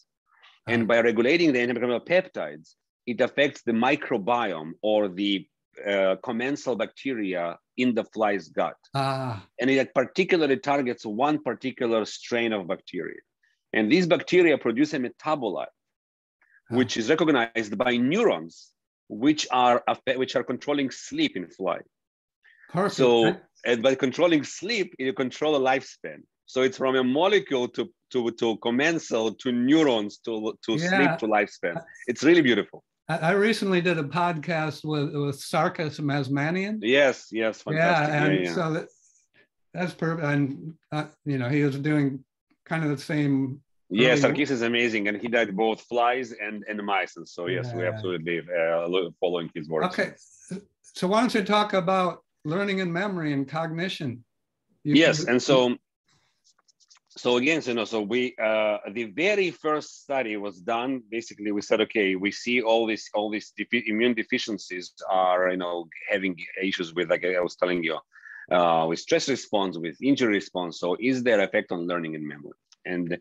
And by regulating the antimicrobial peptides, it affects the microbiome or the uh, commensal bacteria in the fly's gut. Ah. And it particularly targets one particular strain of bacteria. And these bacteria produce a metabolite, which is recognized by neurons, which are which are controlling sleep in fly. Perfect. So, and by controlling sleep, you control a lifespan. So it's from a molecule to to to commensal to neurons to to yeah. sleep to lifespan. It's really beautiful. I recently did a podcast with with Sarkis Mazmanian. Yes, yes, fantastic. Yeah, and yeah, yeah. so that, that's perfect. And uh, you know, he was doing kind of the same. Yeah, Sarkis is amazing, and he died both flies and and mice. And so yes, we absolutely uh, following his work. Okay, so why don't you talk about learning and memory and cognition? You yes, and so so again, so, you know, so we uh, the very first study was done. Basically, we said, okay, we see all these all these defi- immune deficiencies are you know having issues with like I was telling you, uh, with stress response, with injury response. So is there effect on learning and memory? And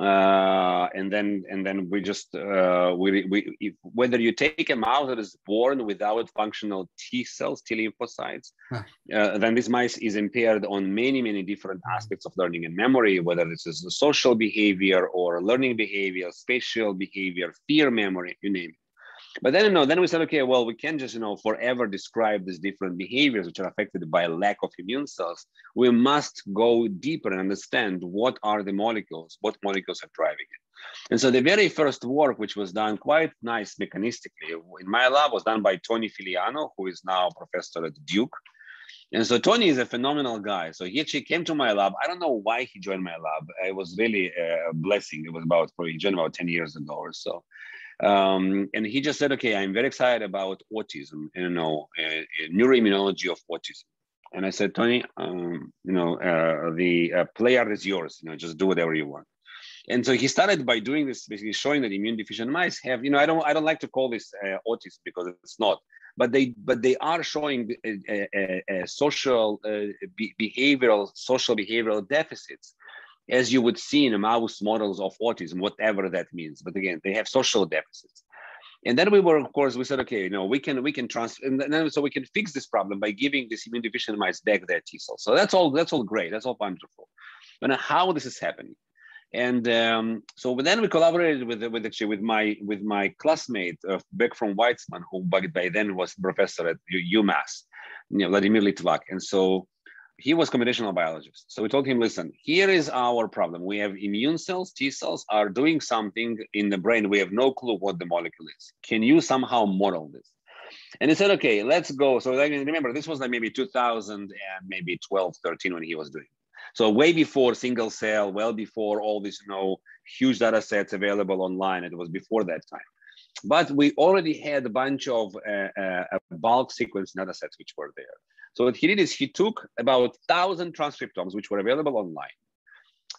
uh, and then and then we just uh, we, we if, whether you take a mouse that is born without functional T cells, T lymphocytes, huh. uh, then this mouse is impaired on many many different hmm. aspects of learning and memory, whether this is social behavior or learning behavior, spatial behavior, fear memory, you name it. But then, you know, then we said, okay, well, we can't just, you know, forever describe these different behaviors which are affected by lack of immune cells. We must go deeper and understand what are the molecules, what molecules are driving it. And so the very first work, which was done quite nice mechanistically in my lab, was done by Tony Filiano, who is now professor at Duke. And so Tony is a phenomenal guy. So he actually came to my lab. I don't know why he joined my lab. It was really a blessing. It was about probably joined about 10 years ago or so. Um, and he just said, okay, I'm very excited about autism, you know, uh, neuroimmunology of autism. And I said, Tony, um, you know, uh, the uh, player is yours, you know, just do whatever you want. And so he started by doing this, basically showing that immune deficient mice have, you know, I don't, I don't like to call this uh, autism because it's not, but they, but they are showing a, a, a social, uh, be behavioral, social behavioral deficits as you would see in mouse models of autism, whatever that means. But again, they have social deficits. And then we were, of course, we said, okay, you know, we can we can transfer, and then so we can fix this problem by giving this immune deficient mice back their T cells. So that's all that's all great. That's all wonderful. But how this is happening? And um, so then we collaborated with with actually with my with my classmate uh, back from Weizmann, who by, by then was professor at UMass, you know, Vladimir Litvak. And so he was computational biologist. So we told him, listen, here is our problem. We have immune cells, T cells are doing something in the brain. We have no clue what the molecule is. Can you somehow model this? And he said, okay, let's go. So I remember this was like maybe 2000 and maybe 12, 13 when he was doing. So way before single cell, well before all these, you know, huge data sets available online. It was before that time. But we already had a bunch of uh, uh, bulk sequence data sets which were there. So what he did is he took about 1,000 transcriptomes, which were available online,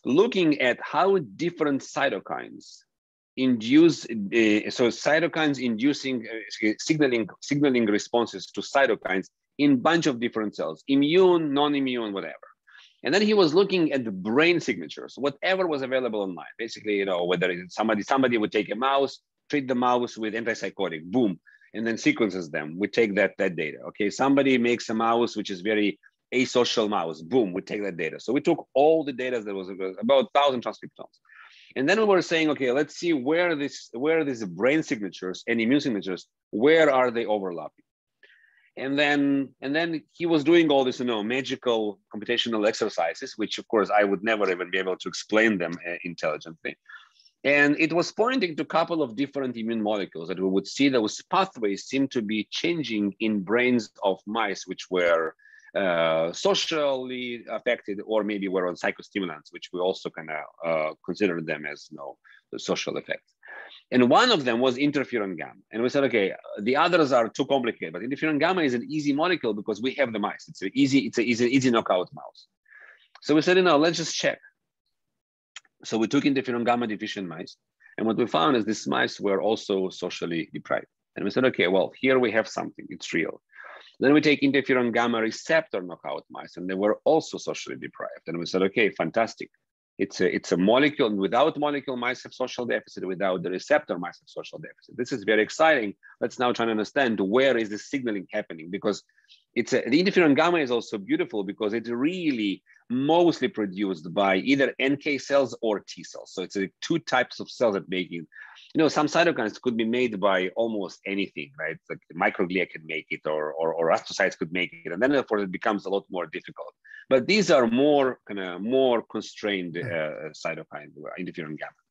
looking at how different cytokines induce, uh, so cytokines inducing uh, signaling, signaling responses to cytokines in bunch of different cells, immune, non-immune, whatever. And then he was looking at the brain signatures, whatever was available online. Basically, you know, whether it's somebody somebody would take a mouse, treat the mouse with antipsychotic, boom, and then sequences them. We take that, that data. Okay, somebody makes a mouse which is very asocial mouse, boom, we take that data. So we took all the data that was about 1,000 transcriptomes. And then we were saying, okay, let's see where this where these brain signatures and immune signatures, where are they overlapping? And then and then he was doing all this, you know, magical computational exercises, which of course I would never even be able to explain them uh, intelligently. And it was pointing to a couple of different immune molecules that we would see those pathways seem to be changing in brains of mice, which were uh, socially affected or maybe were on psychostimulants, which we also kind of uh, consider them as you know, social effects. And one of them was interferon gamma. And we said, okay, the others are too complicated, but interferon gamma is an easy molecule because we have the mice. It's an easy, it's an easy, easy knockout mouse. So we said, you know, let's just check. So we took interferon gamma deficient mice. And what we found is these mice were also socially deprived. And we said, okay, well, here we have something, it's real. Then we take interferon gamma receptor knockout mice, and they were also socially deprived. And we said, okay, fantastic. It's a, it's a molecule, and without molecule, mice have social deficit. Without the receptor, mice have social deficit. This is very exciting. Let's now try to understand where is the signaling happening because it's a, the interferon gamma is also beautiful because it's really mostly produced by either NK cells or T cells. So it's a, two types of cells that make it. You know, some cytokines could be made by almost anything, right? Like microglia can make it, or, or, or astrocytes could make it, and then therefore it becomes a lot more difficult. But these are more kind of more constrained uh, cytokines, interferon gamma.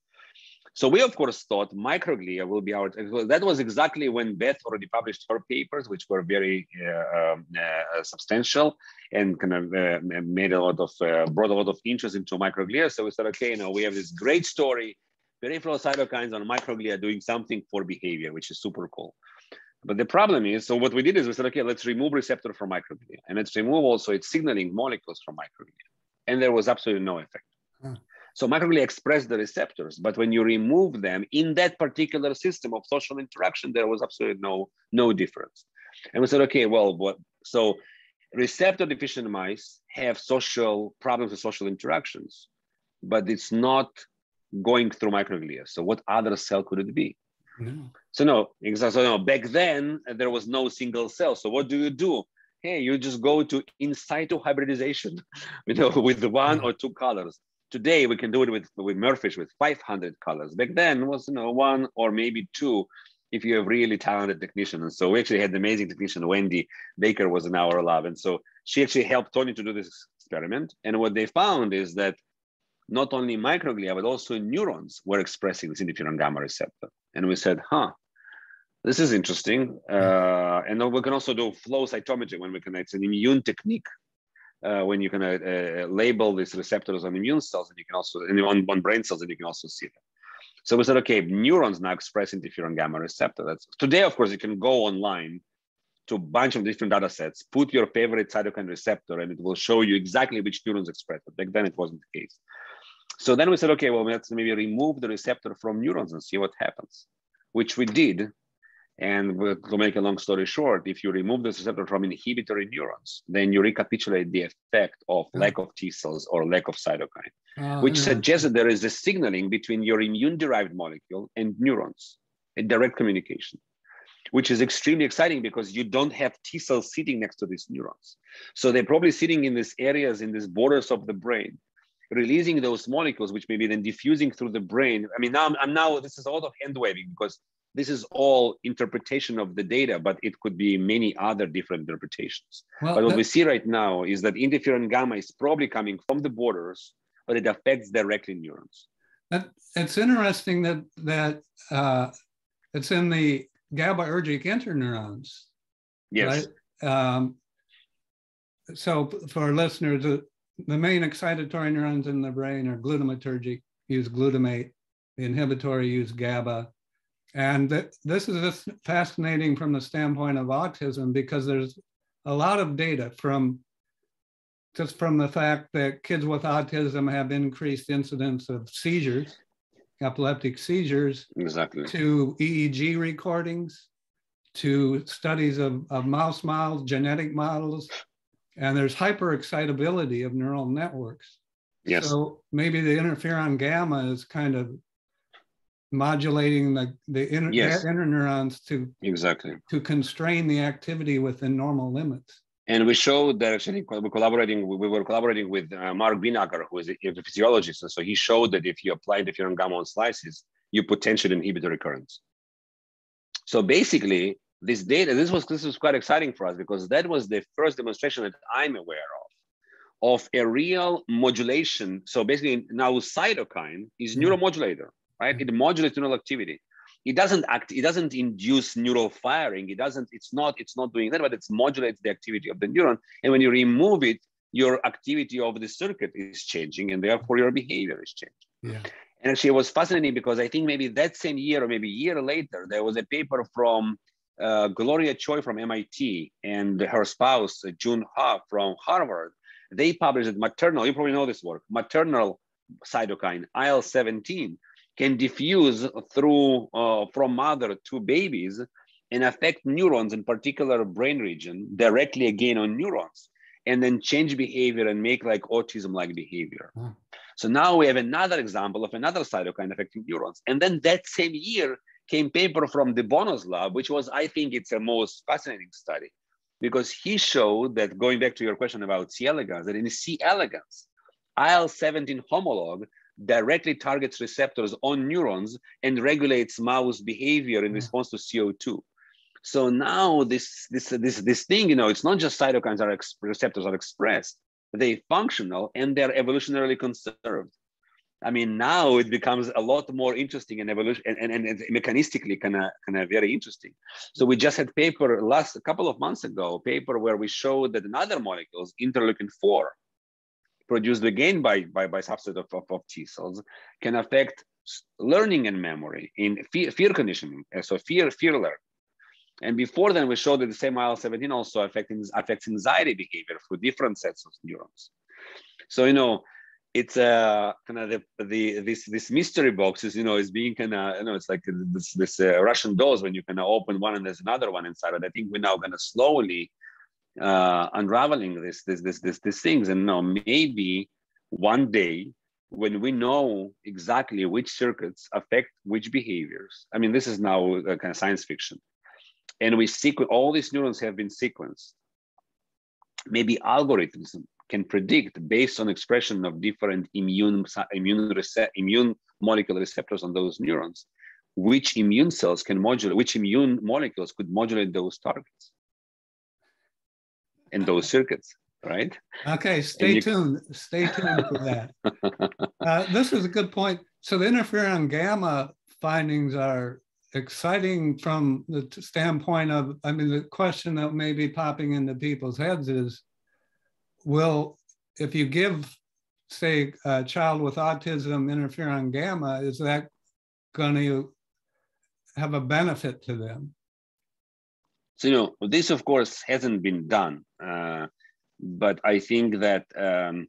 So we of course thought microglia will be our. That was exactly when Beth already published her papers, which were very uh, um, uh, substantial and kind of uh, made a lot of uh, brought a lot of interest into microglia. So we said, okay, you know, we have this great story, peripheral cytokines on microglia doing something for behavior, which is super cool. But the problem is, so what we did is we said, okay, let's remove receptor from microglia and let's remove also its signaling molecules from microglia. And there was absolutely no effect. Hmm. So microglia express the receptors, but when you remove them in that particular system of social interaction, there was absolutely no, no difference. And we said, okay, well, what, so receptor deficient mice have social problems with social interactions, but it's not going through microglia. So what other cell could it be? No. So no, exactly. So no, back then there was no single cell. So what do you do? Hey, you just go to in situ hybridization, you know, with one or two colors. Today we can do it with with Merfish with 500 colors. Back then was you know one or maybe two, if you have really talented technician. And so we actually had an amazing technician, Wendy Baker, was in our lab, and so she actually helped Tony to do this experiment. And what they found is that not only microglia, but also neurons were expressing this interferon gamma receptor. And we said, huh, this is interesting. Uh, and we can also do flow cytometry when we it's an immune technique. Uh, when you can uh, uh, label these receptors on immune cells, and you can also on, on brain cells, and you can also see them. So we said, okay, neurons now express interferon gamma receptor. That's today, of course, you can go online to a bunch of different data sets, put your favorite cytokine receptor, and it will show you exactly which neurons express it. Back then, it wasn't the case. So then we said, okay, well, let's maybe remove the receptor from neurons and see what happens, which we did. And to make a long story short, if you remove the receptor from inhibitory neurons, then you recapitulate the effect of hmm. lack of T cells or lack of cytokine, oh, which yeah. suggests that there is a signaling between your immune derived molecule and neurons, a direct communication, which is extremely exciting because you don't have T cells sitting next to these neurons. So they're probably sitting in these areas, in these borders of the brain releasing those molecules, which may be then diffusing through the brain. I mean, now I'm, I'm now, this is a lot of hand waving because this is all interpretation of the data, but it could be many other different interpretations. Well, but what we see right now is that interferon gamma is probably coming from the borders, but it affects directly neurons. That, it's interesting that that uh, it's in the GABAergic interneurons. Yes. Right? Um, so for listeners, the main excitatory neurons in the brain are glutamatergic, use glutamate. The inhibitory use GABA. And th- this is just fascinating from the standpoint of autism because there's a lot of data from just from the fact that kids with autism have increased incidence of seizures, epileptic seizures, exactly. to EEG recordings, to studies of, of mouse models, genetic models, and there's hyperexcitability of neural networks. Yes. So maybe the interferon gamma is kind of modulating the the inter, yes. interneurons to exactly to constrain the activity within normal limits. And we showed that actually we're collaborating. We were collaborating with uh, Mark Beenhakker, who is a, a physiologist, and so he showed that if you apply interferon gamma on slices, you potentially inhibit the recurrence. So basically, this data, this was this was quite exciting for us because that was the first demonstration that I'm aware of of a real modulation. So basically, now cytokine is mm-hmm. neuromodulator, right? It modulates neural activity. It doesn't act. It doesn't induce neural firing. It doesn't. It's not. It's not doing that, but it modulates the activity of the neuron. And when you remove it, your activity of the circuit is changing, and therefore your behavior is changing. Yeah. And actually, it was fascinating because I think maybe that same year or maybe a year later, there was a paper from uh, Gloria Choi from MIT and her spouse, Jun Huh from Harvard, they published maternal, you probably know this work, maternal cytokine, IL-17, can diffuse through uh, from mother to babies and affect neurons in particular brain region directly again on neurons and then change behavior and make like autism like behavior. So now we have another example of another cytokine affecting neurons. And then that same year came paper from de Bono's lab, which was, I think it's a most fascinating study because he showed that going back to your question about C. elegans, that in C. elegans, IL-17 homolog directly targets receptors on neurons and regulates mouse behavior in response to CO2. So now this this this this thing, you know, it's not just cytokines are receptors are expressed, they functional and they're evolutionarily conserved. I mean, now it becomes a lot more interesting and evolution and, and, and mechanistically kind of kind of very interesting. So we just had paper last a couple of months ago, paper where we showed that another molecules, interleukin 4, produced again by, by, by subset of, of, of T cells, can affect learning and memory in fear, fear conditioning. So fear, fear learning. And before then, we showed that the same IL-17 also affecting, affects anxiety behavior through different sets of neurons. So, you know, it's uh, kind of the, the this this mystery box is you know is being kind of you know it's like this this uh, Russian doors when you kind of open one and there's another one inside. And I think we're now going to slowly uh, unraveling this this this this these things and now maybe one day when we know exactly which circuits affect which behaviors. I mean, this is now a kind of science fiction, and we sequence all these neurons have been sequenced. Maybe algorithms can predict based on expression of different immune immune immune molecular receptors on those neurons which immune cells can modulate which immune molecules could modulate those targets in those circuits right? Okay stay you... tuned stay tuned for that. Uh, this is a good point. So the interferon gamma findings are exciting from the standpoint of i mean the question that may be popping into people's heads is will, if you give, say, a child with autism interferon gamma, is that going to have a benefit to them? So, you know, this, of course, hasn't been done. Uh, but I think that um,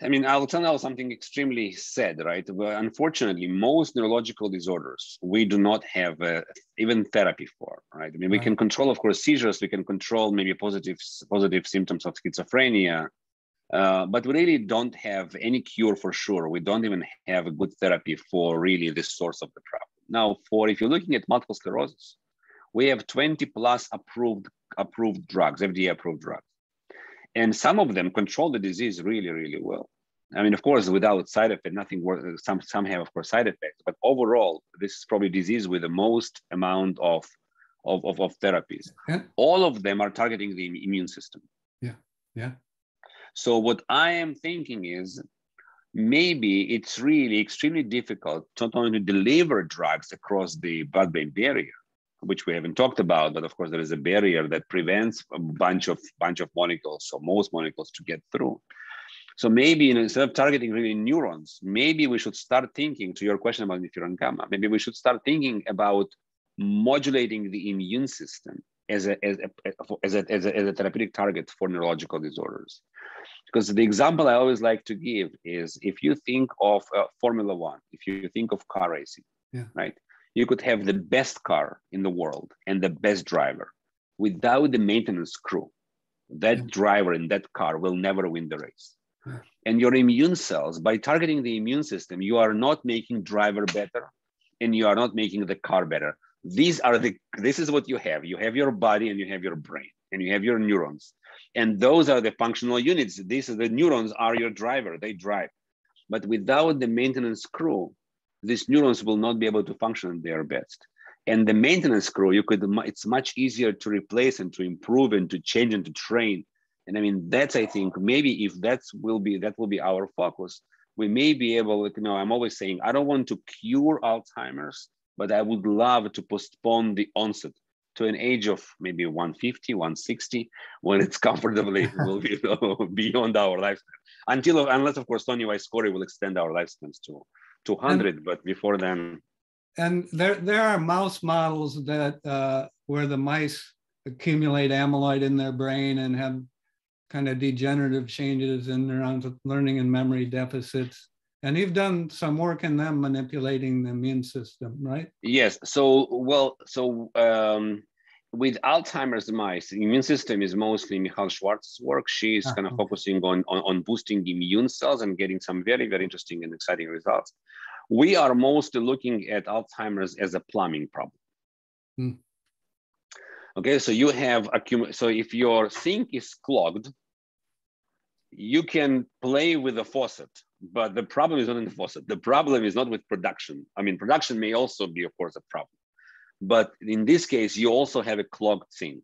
I mean, I'll tell now something extremely sad, right? Unfortunately, most neurological disorders we do not have uh, even therapy for, right? I mean, we can control, of course, seizures. We can control maybe positive positive symptoms of schizophrenia, uh, but we really don't have any cure for sure. We don't even have a good therapy for really the source of the problem. Now, for if you're looking at multiple sclerosis, we have 20 plus approved approved drugs, FDA approved drugs and some of them control the disease really, really well. I mean, of course, without side effect, nothing works. Some some have, of course, side effects, but overall, this is probably disease with the most amount of of, of, of therapies. Yeah. All of them are targeting the immune system. Yeah, yeah. So what I am thinking is maybe it's really extremely difficult not only to deliver drugs across the blood-brain barrier, which we haven't talked about, but of course there is a barrier that prevents a bunch of bunch of molecules, so most molecules to get through. So maybe instead of targeting really neurons, maybe we should start thinking to your question about interferon gamma. Maybe we should start thinking about modulating the immune system as a, as a, as a, as a, as a therapeutic target for neurological disorders. Because the example I always like to give is if you think of uh, Formula One, if you think of car racing, yeah. right? You could have the best car in the world and the best driver without the maintenance crew. That driver in that car will never win the race. And your immune cells by targeting the immune system you are not making driver better and you are not making the car better. These are the this is what you have. You have your body and you have your brain and you have your neurons. And those are the functional units. These are the neurons are your driver. They drive. But without the maintenance crew these neurons will not be able to function at their best. And the maintenance crew, you could it's much easier to replace and to improve and to change and to train. And I mean, that's I think maybe if that will be that will be our focus, we may be able. You know, I'm always saying I don't want to cure Alzheimer's, but I would love to postpone the onset to an age of maybe 150, 160, when it's comfortably will be beyond our lifespan. Until unless of course Tony Wyss-Coray will extend our lifespans to 200, and, but before then. And there, there are mouse models that uh, where the mice accumulate amyloid in their brain and have kind of degenerative changes in neurons learning and memory deficits. And you've done some work in them manipulating the immune system, right? Yes. So, well, so um, with Alzheimer's mice, the immune system is mostly Michal Schwartz's work. She's uh-huh. kind of focusing on, on, on boosting immune cells and getting some very, very interesting and exciting results. We are mostly looking at Alzheimer's as a plumbing problem. Hmm. Okay, so you have accum- so if your sink is clogged, you can play with the faucet, but the problem is not in the faucet. The problem is not with production. I mean, production may also be, of course, a problem. But in this case, you also have a clogged sink.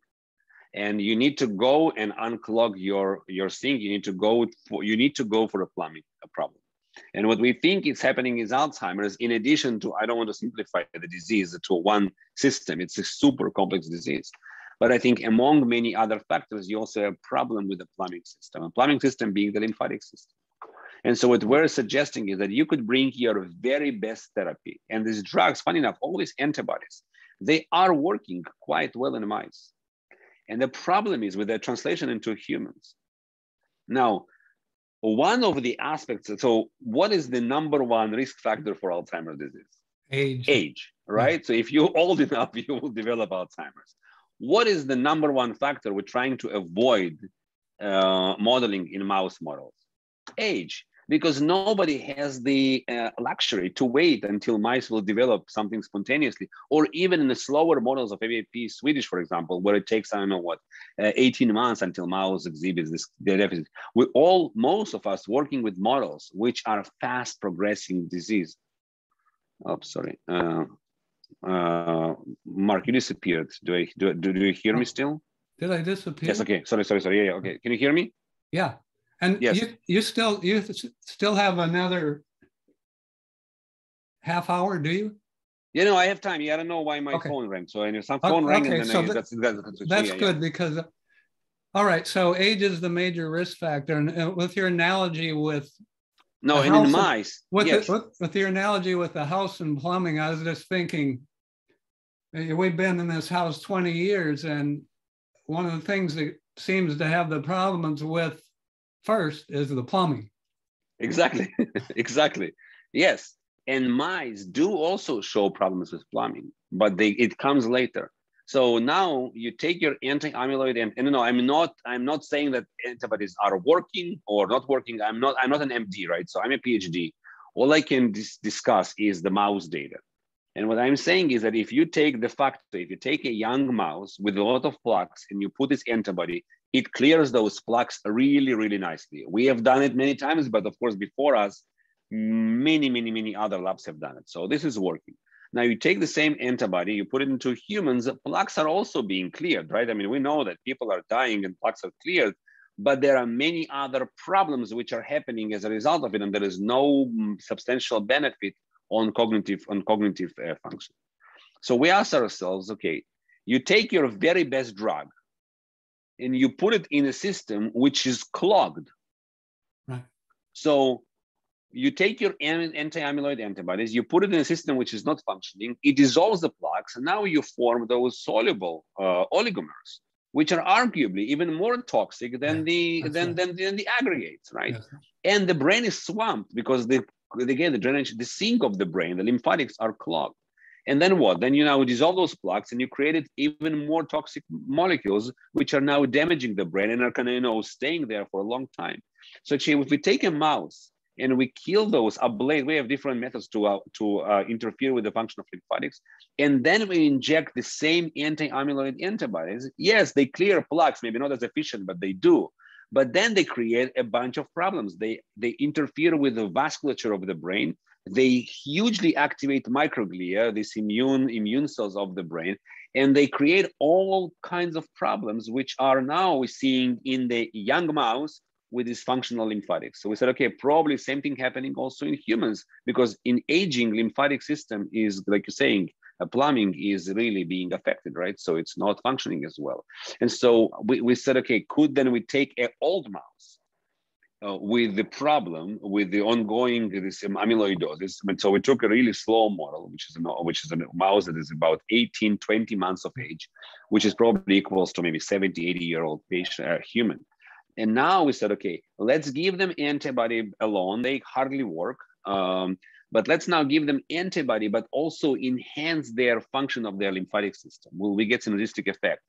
And you need to go and unclog your, your sink. You need to go for you need to go for a plumbing problem. And what we think is happening is Alzheimer's, in addition to, I don't want to simplify the disease to one system, it's a super complex disease. But I think among many other factors, you also have a problem with the plumbing system, a plumbing system being the lymphatic system. And so what we're suggesting is that you could bring your very best therapy. And these drugs, funny enough, all these antibodies, they are working quite well in mice. And the problem is with their translation into humans. Now, one of the aspects, so what is the number one risk factor for Alzheimer's disease? Age. Age, right? Yeah. So if you're old enough, you will develop Alzheimer's. What is the number one factor we're trying to avoid uh, modeling in mouse models? Age because nobody has the uh, luxury to wait until mice will develop something spontaneously, or even in the slower models of ABAP Swedish, for example, where it takes, I don't know what, uh, 18 months until mouse exhibits this deficit. We all, most of us working with models which are fast progressing disease. Oh, sorry. Uh, uh, Mark, you disappeared. Do I do, do, do you hear me still? Did I disappear? Yes. Okay. Sorry. Sorry. Sorry. Yeah. yeah. Okay. Can you hear me? Yeah. And yes. you, you still you still have another half hour, do you? You know, I have time. Yeah, I don't know why my okay. phone rang. So I know some phone okay, rang, and then so I, that, that's, that's, that's, yeah, good yeah. because. All right, so age is the major risk factor, and uh, with your analogy with no, and in mice, with, yes. the, with, with your analogy with the house and plumbing, I was just thinking, uh, we've been in this house 20 years, and one of the things that seems to have the problems with first is the plumbing. Exactly, exactly. Yes, and mice do also show problems with plumbing, but they it comes later. So now you take your anti-amyloid and, and no, I'm not I'm not saying that antibodies are working or not working. I'm not I'm not an MD, right? So I'm a PhD. All I can dis- discuss is the mouse data. And what I'm saying is that if you take the fact, if you take a young mouse with a lot of plaques and you put this antibody, it clears those plaques really, really nicely. We have done it many times, but of course, before us, many, many, many other labs have done it. So this is working. Now you take the same antibody, you put it into humans, plaques are also being cleared, right? I mean, we know that people are dying and plaques are cleared, but there are many other problems which are happening as a result of it, and there is no mm, substantial benefit on cognitive on cognitive uh, function. So we ask ourselves, okay, you take your very best drug and you put it in a system which is clogged. Right. So you take your anti-amyloid antibodies, you put it in a system which is not functioning, it dissolves the plaques, and now you form those soluble uh, oligomers, which are arguably even more toxic than yeah, the than, right. than, than the aggregates, right? Yes. And the brain is swamped because the again, the drainage, the sink of the brain, the lymphatics are clogged. And then what? Then you now dissolve those plaques and you created even more toxic molecules, which are now damaging the brain and are kind of, you know, staying there for a long time. So actually, if we take a mouse and we kill those, ablate, we have different methods to, uh, to uh, interfere with the function of lymphatics. And then we inject the same anti-amyloid antibodies. Yes, they clear plaques, maybe not as efficient, but they do. But then they create a bunch of problems. They, they interfere with the vasculature of the brain. They hugely activate microglia, these immune, immune cells of the brain, and they create all kinds of problems, which are now we're seeing in the young mouse with dysfunctional lymphatics. So we said, okay, probably same thing happening also in humans, because in aging, lymphatic system is, like you're saying, uh, plumbing is really being affected, right? So it's not functioning as well. And so we, we said, okay, could then we take an old mouse uh, with the problem with the ongoing this amyloidosis. And so we took a really slow model, which is a, which is a mouse that is about 18, 20 months of age, which is probably equals to maybe 70, 80 year old patient, uh, human. And now we said, okay, let's give them antibody alone. They hardly work. Um, But let's now give them antibody, but also enhance their function of their lymphatic system. Will we get synergistic effect?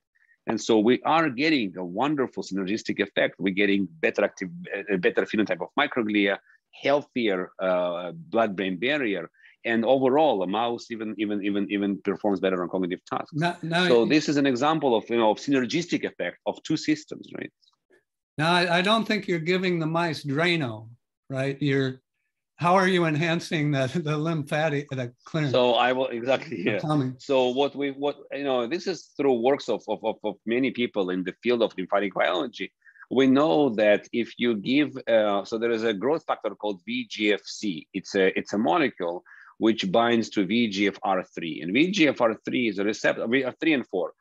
And so we are getting a wonderful synergistic effect. We're getting better active, a better phenotype of microglia, healthier uh, blood-brain barrier, and overall, a mouse even even even even performs better on cognitive tasks. Now, now so this is an example of you know of synergistic effect of two systems, right? Now I, I don't think you're giving the mice Drano, right? You're how are you enhancing the, the lymphatic the clearance? So I will exactly yeah. So what we what you know this is through works of, of, of, of many people in the field of lymphatic biology. We know that if you give uh, so there is a growth factor called VEGF-C. It's a it's a molecule which binds to VEGFR3, and VEGFR3 is a receptor. We are three and four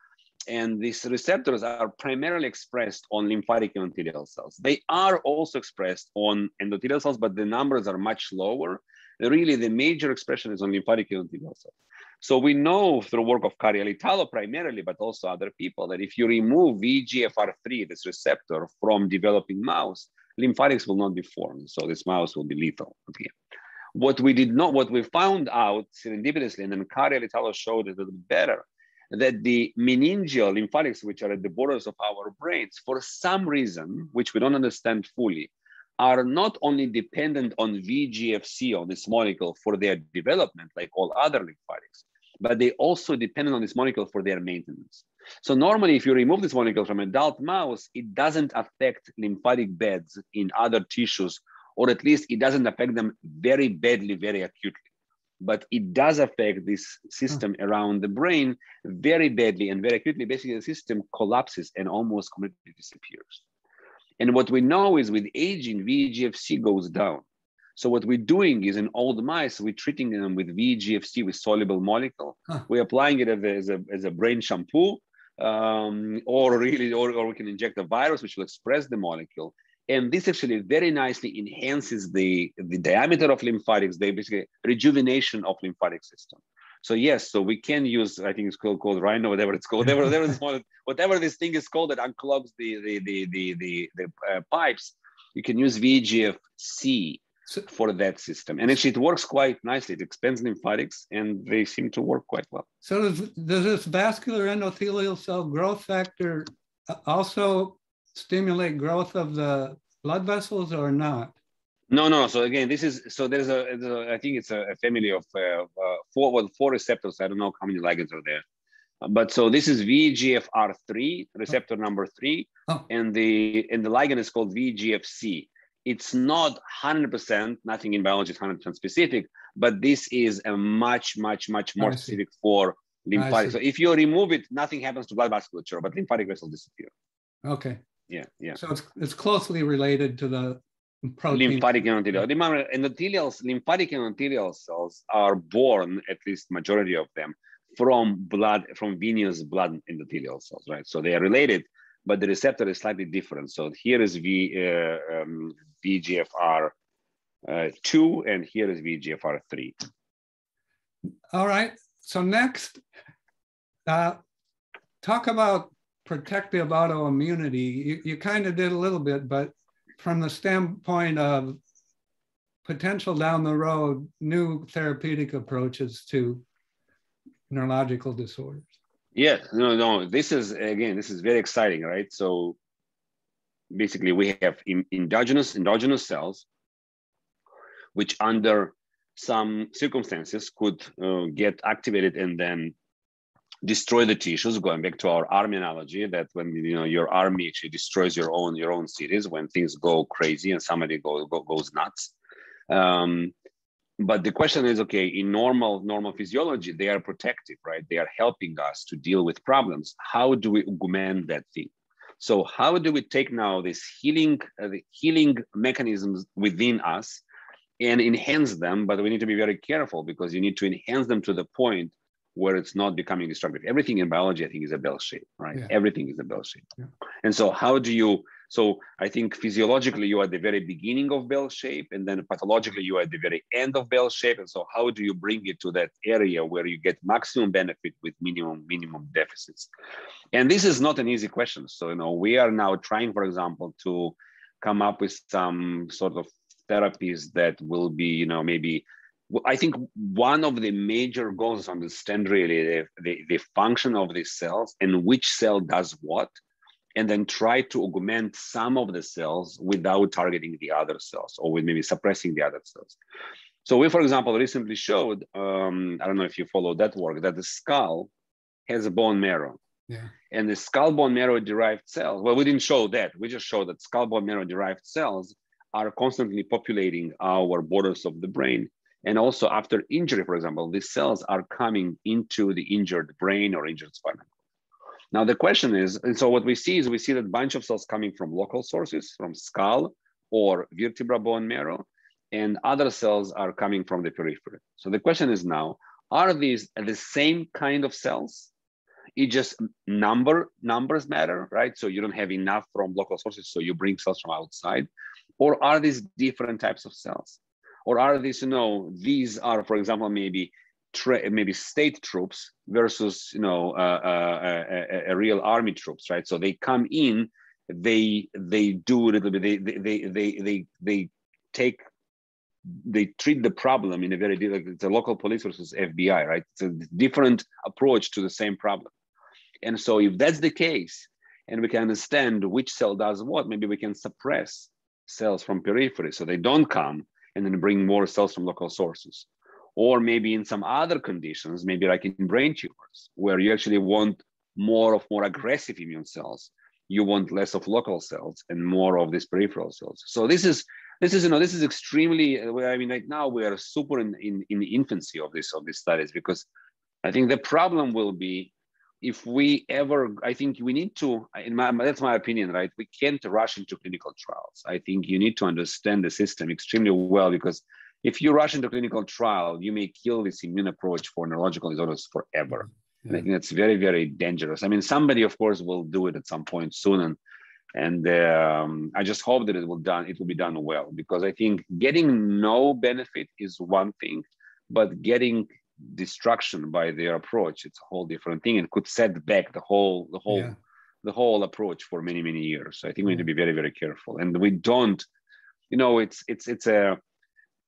and these receptors are primarily expressed on lymphatic endothelial cells. They are also expressed on endothelial cells, but the numbers are much lower. Really, the major expression is on lymphatic endothelial cells. So we know through work of Alitalo primarily, but also other people, that if you remove VEGFR3, this receptor, from developing mouse, lymphatics will not be formed. So this mouse will be lethal. Okay. What we did not, what we found out serendipitously, and then Alitalo showed it a little better, that the meningeal lymphatics, which are at the borders of our brains, for some reason, which we don't understand fully, are not only dependent on VEGF-C, on this molecule, for their development, like all other lymphatics, but they also depend on this molecule for their maintenance. So normally, if you remove this molecule from adult mouse, it doesn't affect lymphatic beds in other tissues, or at least it doesn't affect them very badly, very acutely but it does affect this system oh. around the brain very badly and very quickly. Basically, the system collapses and almost completely disappears. And what we know is with aging, VEGFC goes down. So what we're doing is in old mice, we're treating them with VEGFC with soluble molecule. Huh. We're applying it as a, as a brain shampoo, um, or really, or, or we can inject a virus which will express the molecule. And this actually very nicely enhances the, the diameter of lymphatics, the basically rejuvenation of lymphatic system. So yes, so we can use, I think it's called, called Rhino, whatever it's called, whatever, whatever, this, whatever this thing is called that unclogs the, the, the, the, the, the uh, pipes, you can use VEGF-C for that system. And actually it works quite nicely. It expands lymphatics and they seem to work quite well. So does, does this vascular endothelial cell growth factor also stimulate growth of the blood vessels or not? No, no. So again, this is so there's a, there's a I think it's a, a family of uh, uh, four well, four receptors. I don't know how many ligands are there, but so this is VEGFR3 receptor number three, oh. and the and the ligand is called VEGFC. It's not 100%, nothing in biology is 100% specific, but this is a much, much, much more specific for lymphatic. So if you remove it, nothing happens to blood vasculature, but lymphatic vessels disappear. Okay yeah, yeah. So it's it's closely related to the protein. Lymphatic endothelial. Remember, endothelial, lymphatic endothelial cells are born, at least majority of them, from blood, from venous blood endothelial cells, right? So they are related, but the receptor is slightly different. So here is V, uh, um, VEGFR uh, two, and here is VEGFR three. All right. So next, uh, talk about protective autoimmunity, you, you kind of did a little bit, but from the standpoint of potential down the road, new therapeutic approaches to neurological disorders. Yeah, no, no, this is, again, this is very exciting, right? So basically we have in, endogenous, endogenous cells, which under some circumstances could uh, get activated and then destroy the tissues going back to our army analogy that when you know your army actually destroys your own your own cities when things go crazy and somebody go, go goes nuts. Um, but the question is okay in normal normal physiology they are protective right? They are helping us to deal with problems. How do we augment that thing? So how do we take now this healing uh, the healing mechanisms within us and enhance them? But we need to be very careful because you need to enhance them to the point where it's not becoming destructive. Everything in biology, I think, is a bell shape, right? Yeah. Everything is a bell shape. Yeah. And so, how do you? So, I think physiologically, you are at the very beginning of bell shape, and then pathologically, you are at the very end of bell shape. And so, how do you bring it to that area where you get maximum benefit with minimum minimum deficits? And this is not an easy question. So, you know, we are now trying, for example, to come up with some sort of therapies that will be, you know, maybe I think one of the major goals is to understand really the, the, the function of these cells and which cell does what, and then try to augment some of the cells without targeting the other cells or with maybe suppressing the other cells. So we, for example, recently showed, um, I don't know if you follow that work, that the skull has a bone marrow. Yeah. And the skull bone marrow derived cells, well, we didn't show that. We just showed that skull bone marrow derived cells are constantly populating our borders of the brain. And also after injury, for example, these cells are coming into the injured brain or injured spinal cord. Now the question is, and so what we see is we see that bunch of cells coming from local sources, from skull or vertebra bone marrow, and other cells are coming from the periphery. So the question is now, are these the same kind of cells? It just number numbers matter, right? So you don't have enough from local sources, so you bring cells from outside. Or are these different types of cells? Or are these, you know, these are, for example, maybe maybe state troops versus, you know, uh, uh, a, a, real army troops, right? So they come in, they they do a little bit, they they they they they take they treat the problem in a very like it's a local police versus FBI, right? It's a different approach to the same problem. And so if that's the case, and we can understand which cell does what, maybe we can suppress cells from periphery so they don't come and then bring more cells from local sources. Or maybe in some other conditions, maybe like in brain tumors, where you actually want more of more aggressive immune cells. You want less of local cells and more of these peripheral cells. So this is this is you know this is extremely. I mean, right now we are super in, in in the infancy of this of these studies because I think the problem will be if we ever, I think we need to, in my, that's my opinion, right? We can't rush into clinical trials. I think you need to understand the system extremely well because if you rush into clinical trial, you may kill this immune approach for neurological disorders forever. Yeah. And I think that's very, very dangerous. I mean, somebody, of course, will do it at some point soon, and and um, I just hope that it will done. It will be done well because I think getting no benefit is one thing, but getting destruction by their approach. It's a whole different thing. And could set back the whole the whole yeah. the whole approach for many many years. So i think we need to be very very careful. And we don't you know it's it's it's a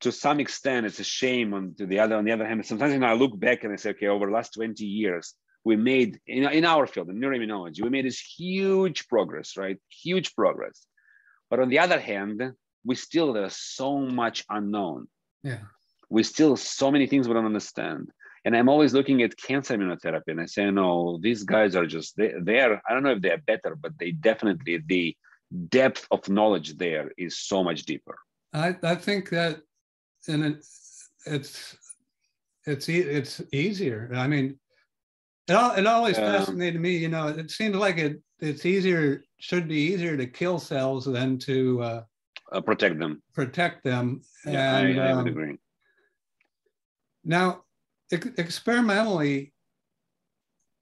to some extent it's a shame on to the other on the other hand sometimes you know, i look back and i say okay over the last 20 years we made in, in our field in neuroimmunology we made this huge progress right? Huge progress. But on the other hand we still there's so much unknown. Yeah we still so many things we don't understand. And i'm always looking at cancer immunotherapy and i say no these guys are just they, they're i don't know if they're better but they definitely the depth of knowledge there is so much deeper. I, I think that and it, it's it's it's easier. I mean it, it always um, fascinated me you know it seems like it it's easier should be easier to kill cells than to uh, uh, protect them. protect them. Yeah, and, I, I would um, agree now, experimentally,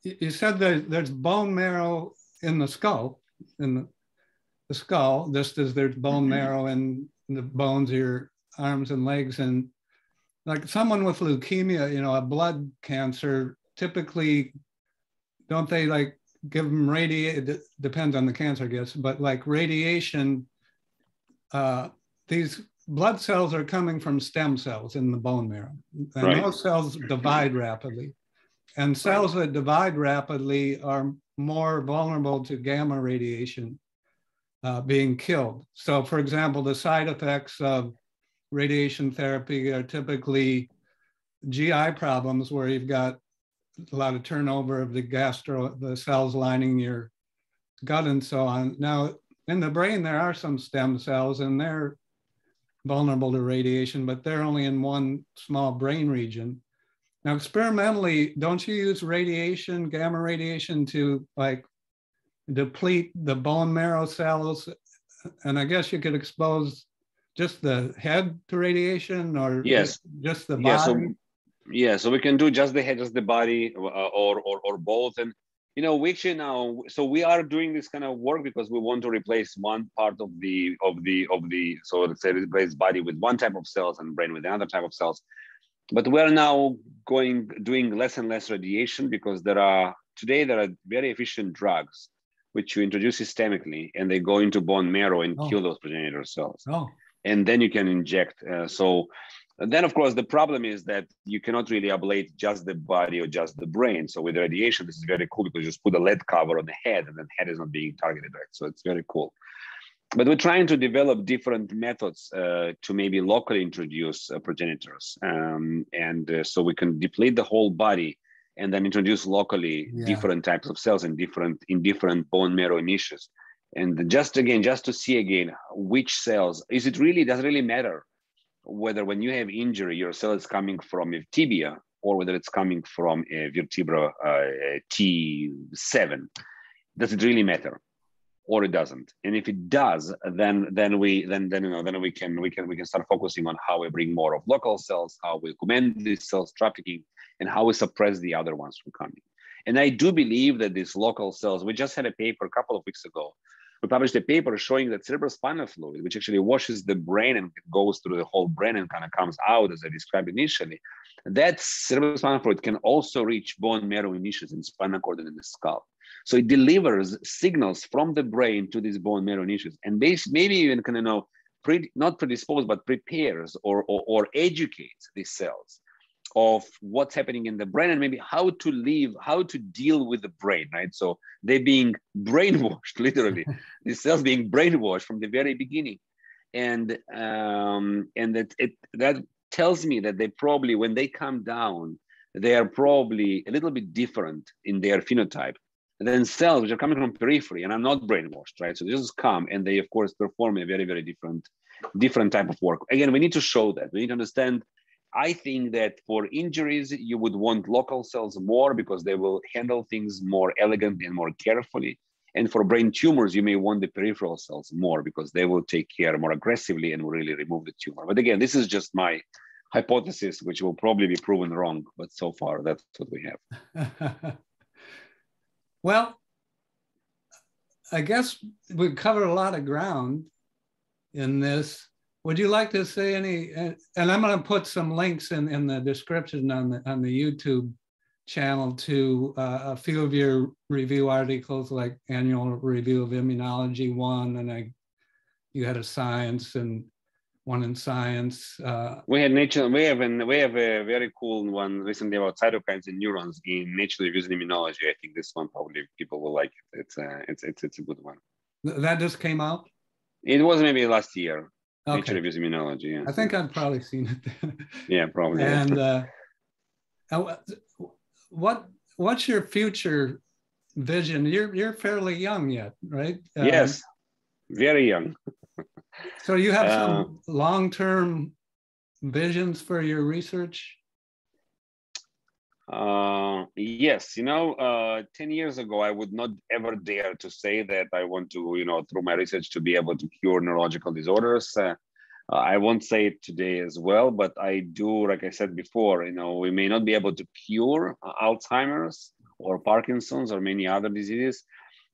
you said that there's bone marrow in the skull, in the, the skull, just as there's bone mm-hmm. marrow in the bones of your arms and legs. And like someone with leukemia, you know, a blood cancer, typically, don't they like give them radiation? It depends on the cancer, I guess, but like radiation, uh, these blood cells are coming from stem cells in the bone marrow. And right. those cells divide rapidly. And cells that divide rapidly are more vulnerable to gamma radiation uh, being killed. So, for example, the side effects of radiation therapy are typically GI problems where you've got a lot of turnover of the gastro, the cells lining your gut and so on. Now, in the brain, there are some stem cells and they're vulnerable to radiation, but they're only in one small brain region. Now, experimentally, don't you use radiation, gamma radiation, to like deplete the bone marrow cells? And I guess you could expose just the head to radiation or yes, just the body. Yeah, so, yeah, so we can do just the head, just the body, uh, or, or or both. And you know we actually now so we are doing this kind of work because we want to replace one part of the of the of the so let's say replace body with one type of cells and brain with another type of cells but we're now going doing less and less radiation because there are today there are very efficient drugs which you introduce systemically and they go into bone marrow and oh. kill those progenitor cells oh. and then you can inject uh, so And then, of course, the problem is that you cannot really ablate just the body or just the brain. So with radiation, this is very cool because you just put a lead cover on the head and the head is not being targeted, right? So it's very cool. But we're trying to develop different methods uh, to maybe locally introduce uh, progenitors. Um, and uh, so we can deplete the whole body and then introduce locally yeah. different types of cells in different in different bone marrow niches. And just again, just to see again which cells, is it really, does it really matter whether when you have injury, your cell is coming from a tibia or whether it's coming from a vertebra uh, T7. Does it really matter? Or it doesn't. And if it does, then then we then then you know then we can we can we can start focusing on how we bring more of local cells, how we command these cells trafficking, and how we suppress the other ones from coming. And I do believe that these local cells, we just had a paper a couple of weeks ago we published a paper showing that cerebrospinal fluid, which actually washes the brain and goes through the whole brain and kind of comes out as I described initially, that cerebrospinal fluid can also reach bone marrow niches in spinal cord and in the skull. So it delivers signals from the brain to these bone marrow niches, and maybe even kind of know, pre, not predispose, but prepares or, or, or educates these cells of what's happening in the brain and maybe how to live, how to deal with the brain, right? So they're being brainwashed, literally. These cells being brainwashed from the very beginning, and um, and that it that tells me that they probably when they come down, they are probably a little bit different in their phenotype than cells which are coming from periphery and are not brainwashed, right? So they just come and they of course perform a very very different different type of work. Again, we need to show that we need to understand I think that for injuries, you would want local cells more because they will handle things more elegantly and more carefully. And for brain tumors, you may want the peripheral cells more because they will take care more aggressively and will really remove the tumor. But again, this is just my hypothesis, which will probably be proven wrong. But so far, that's what we have. well, I guess we've covered a lot of ground in this. Would you like to say any? And I'm going to put some links in, in the description on the on the YouTube channel to uh, a few of your review articles, like annual review of immunology one, and I, you had a science and one in science. Uh, we had nature. We have an, we have a very cool one recently about cytokines and neurons in Nature Reviews in Immunology. I think this one probably people will like it. It's a, it's it's it's a good one. That just came out. It was maybe last year. Okay. Nature Reviews Immunology. Yeah. I think I've probably seen it. Then. yeah, probably. And uh, what what's your future vision? You're you're fairly young yet, right? Um, yes, very young. so you have some uh, long term visions for your research. Uh, yes, you know, uh, 10 years ago, I would not ever dare to say that I want to, you know, through my research to be able to cure neurological disorders. Uh, uh, I won't say it today as well, but I do, like I said before, you know, we may not be able to cure Alzheimer's or Parkinson's or many other diseases,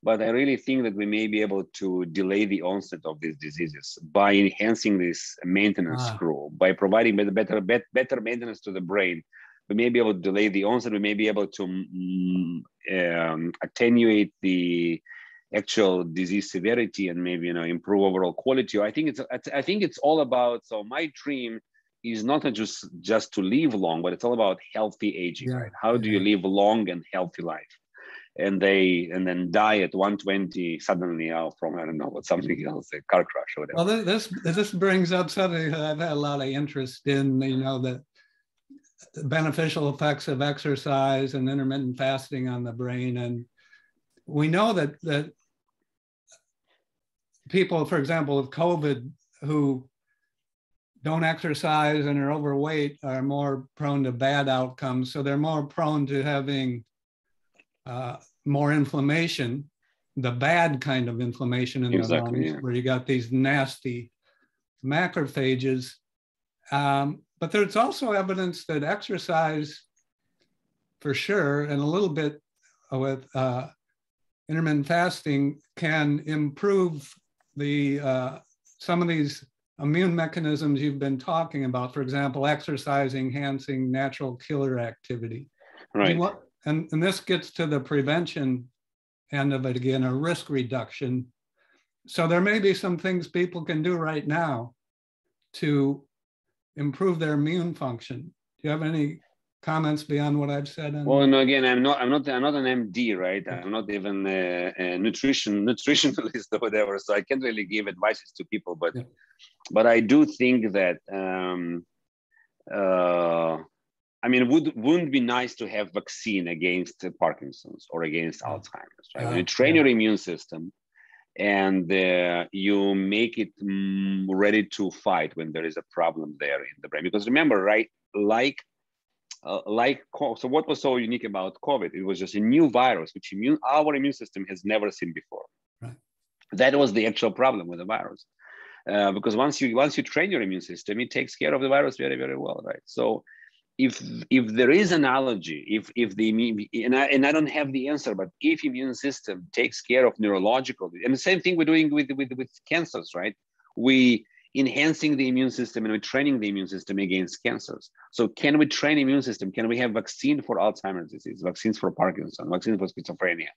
but I really think that we may be able to delay the onset of these diseases by enhancing this maintenance ah. screw, by providing better, better, better maintenance to the brain, we may be able to delay the onset. We may be able to mm, um, attenuate the actual disease severity and maybe you know improve overall quality. I think it's I think it's all about. So my dream is not just just to live long, but it's all about healthy aging. Yeah. Right? How do you live a long and healthy life? And they and then die at 120 suddenly out from I don't know what something else, a car crash or whatever. Well, this this brings up something that I've had a lot of interest in. You know that beneficial effects of exercise and intermittent fasting on the brain. And we know that that people, for example, with COVID who don't exercise and are overweight are more prone to bad outcomes. So they're more prone to having uh, more inflammation, the bad kind of inflammation in exactly, the lungs, yeah. where you got these nasty macrophages. Um, but there's also evidence that exercise, for sure, and a little bit with uh, intermittent fasting, can improve the uh, some of these immune mechanisms you've been talking about. For example, exercise enhancing natural killer activity. Right. And, and this gets to the prevention end of it again, a risk reduction. So there may be some things people can do right now to improve their immune function. Do you have any comments beyond what I've said? And... Well, no, again, I'm not, I'm not, I'm not an MD, right? I'm not even a, a nutrition nutritionalist or whatever, so I can't really give advices to people. But, yeah. but I do think that, um, uh, I mean, would wouldn't be nice to have vaccine against Parkinson's or against Alzheimer's, right? Uh, when you train yeah. your immune system, and uh, you make it mm, ready to fight when there is a problem there in the brain. Because remember, right, like uh, like so what was so unique about covid it was just a new virus which immune our immune system has never seen before right. that was the actual problem with the virus uh, because once you once you train your immune system it takes care of the virus very very well right so if if there is analogy if if the and I, and I don't have the answer but if immune system takes care of neurological and the same thing we're doing with with with cancers right we enhancing the immune system and we're training the immune system against cancers. So can we train immune system? Can we have vaccine for Alzheimer's disease, vaccines for Parkinson, vaccines for schizophrenia?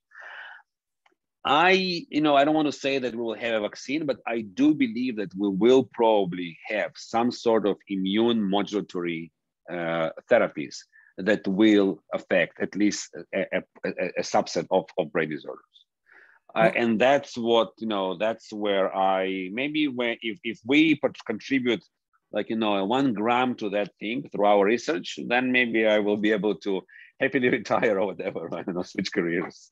I, you know, I don't want to say that we will have a vaccine, but I do believe that we will probably have some sort of immune modulatory therapies that will affect at least a, a, a subset of, of brain disorders. Uh, and that's what you know that's where i maybe when if, if we contribute like you know one gram to that thing through our research then maybe i will be able to happily retire or whatever i don't know switch careers.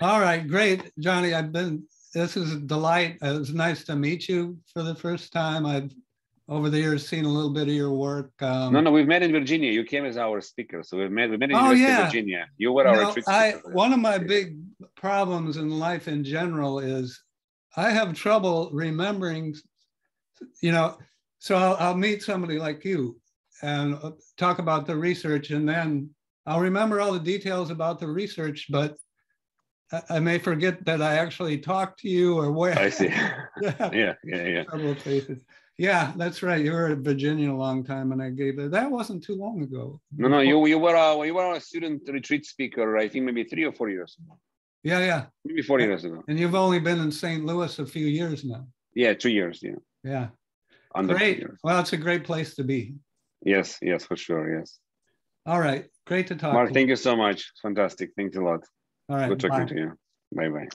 All right great. Johnny i've been this is a delight. It was nice to meet you for the first time. I've over the years seen a little bit of your work. Um, no, no, we've met in Virginia. You came as our speaker, so we've met. We met in oh, yeah. Virginia. You were you our. Know, I, one of my big problems in life in general is I have trouble remembering. You know, so I'll, I'll meet somebody like you and uh, talk about the research, and then I'll remember all the details about the research, but I may forget that I actually talked to you or where. I see. yeah, yeah, yeah. yeah. Yeah, that's right. You were at Virginia a long time, and I gave that. That wasn't too long ago. No, no, you you were a you were a student retreat speaker. I think maybe three or four years ago. Yeah, yeah. Maybe four years ago. And you've only been in St. Louis a few years now. Yeah, two years. Yeah. Yeah. Under great. Well, it's a great place to be. Yes, yes, for sure. Yes. All right. Great to talk. Mark, to thank you so much. Fantastic. Thanks a lot. All right. Good talking bye. to you. Bye bye.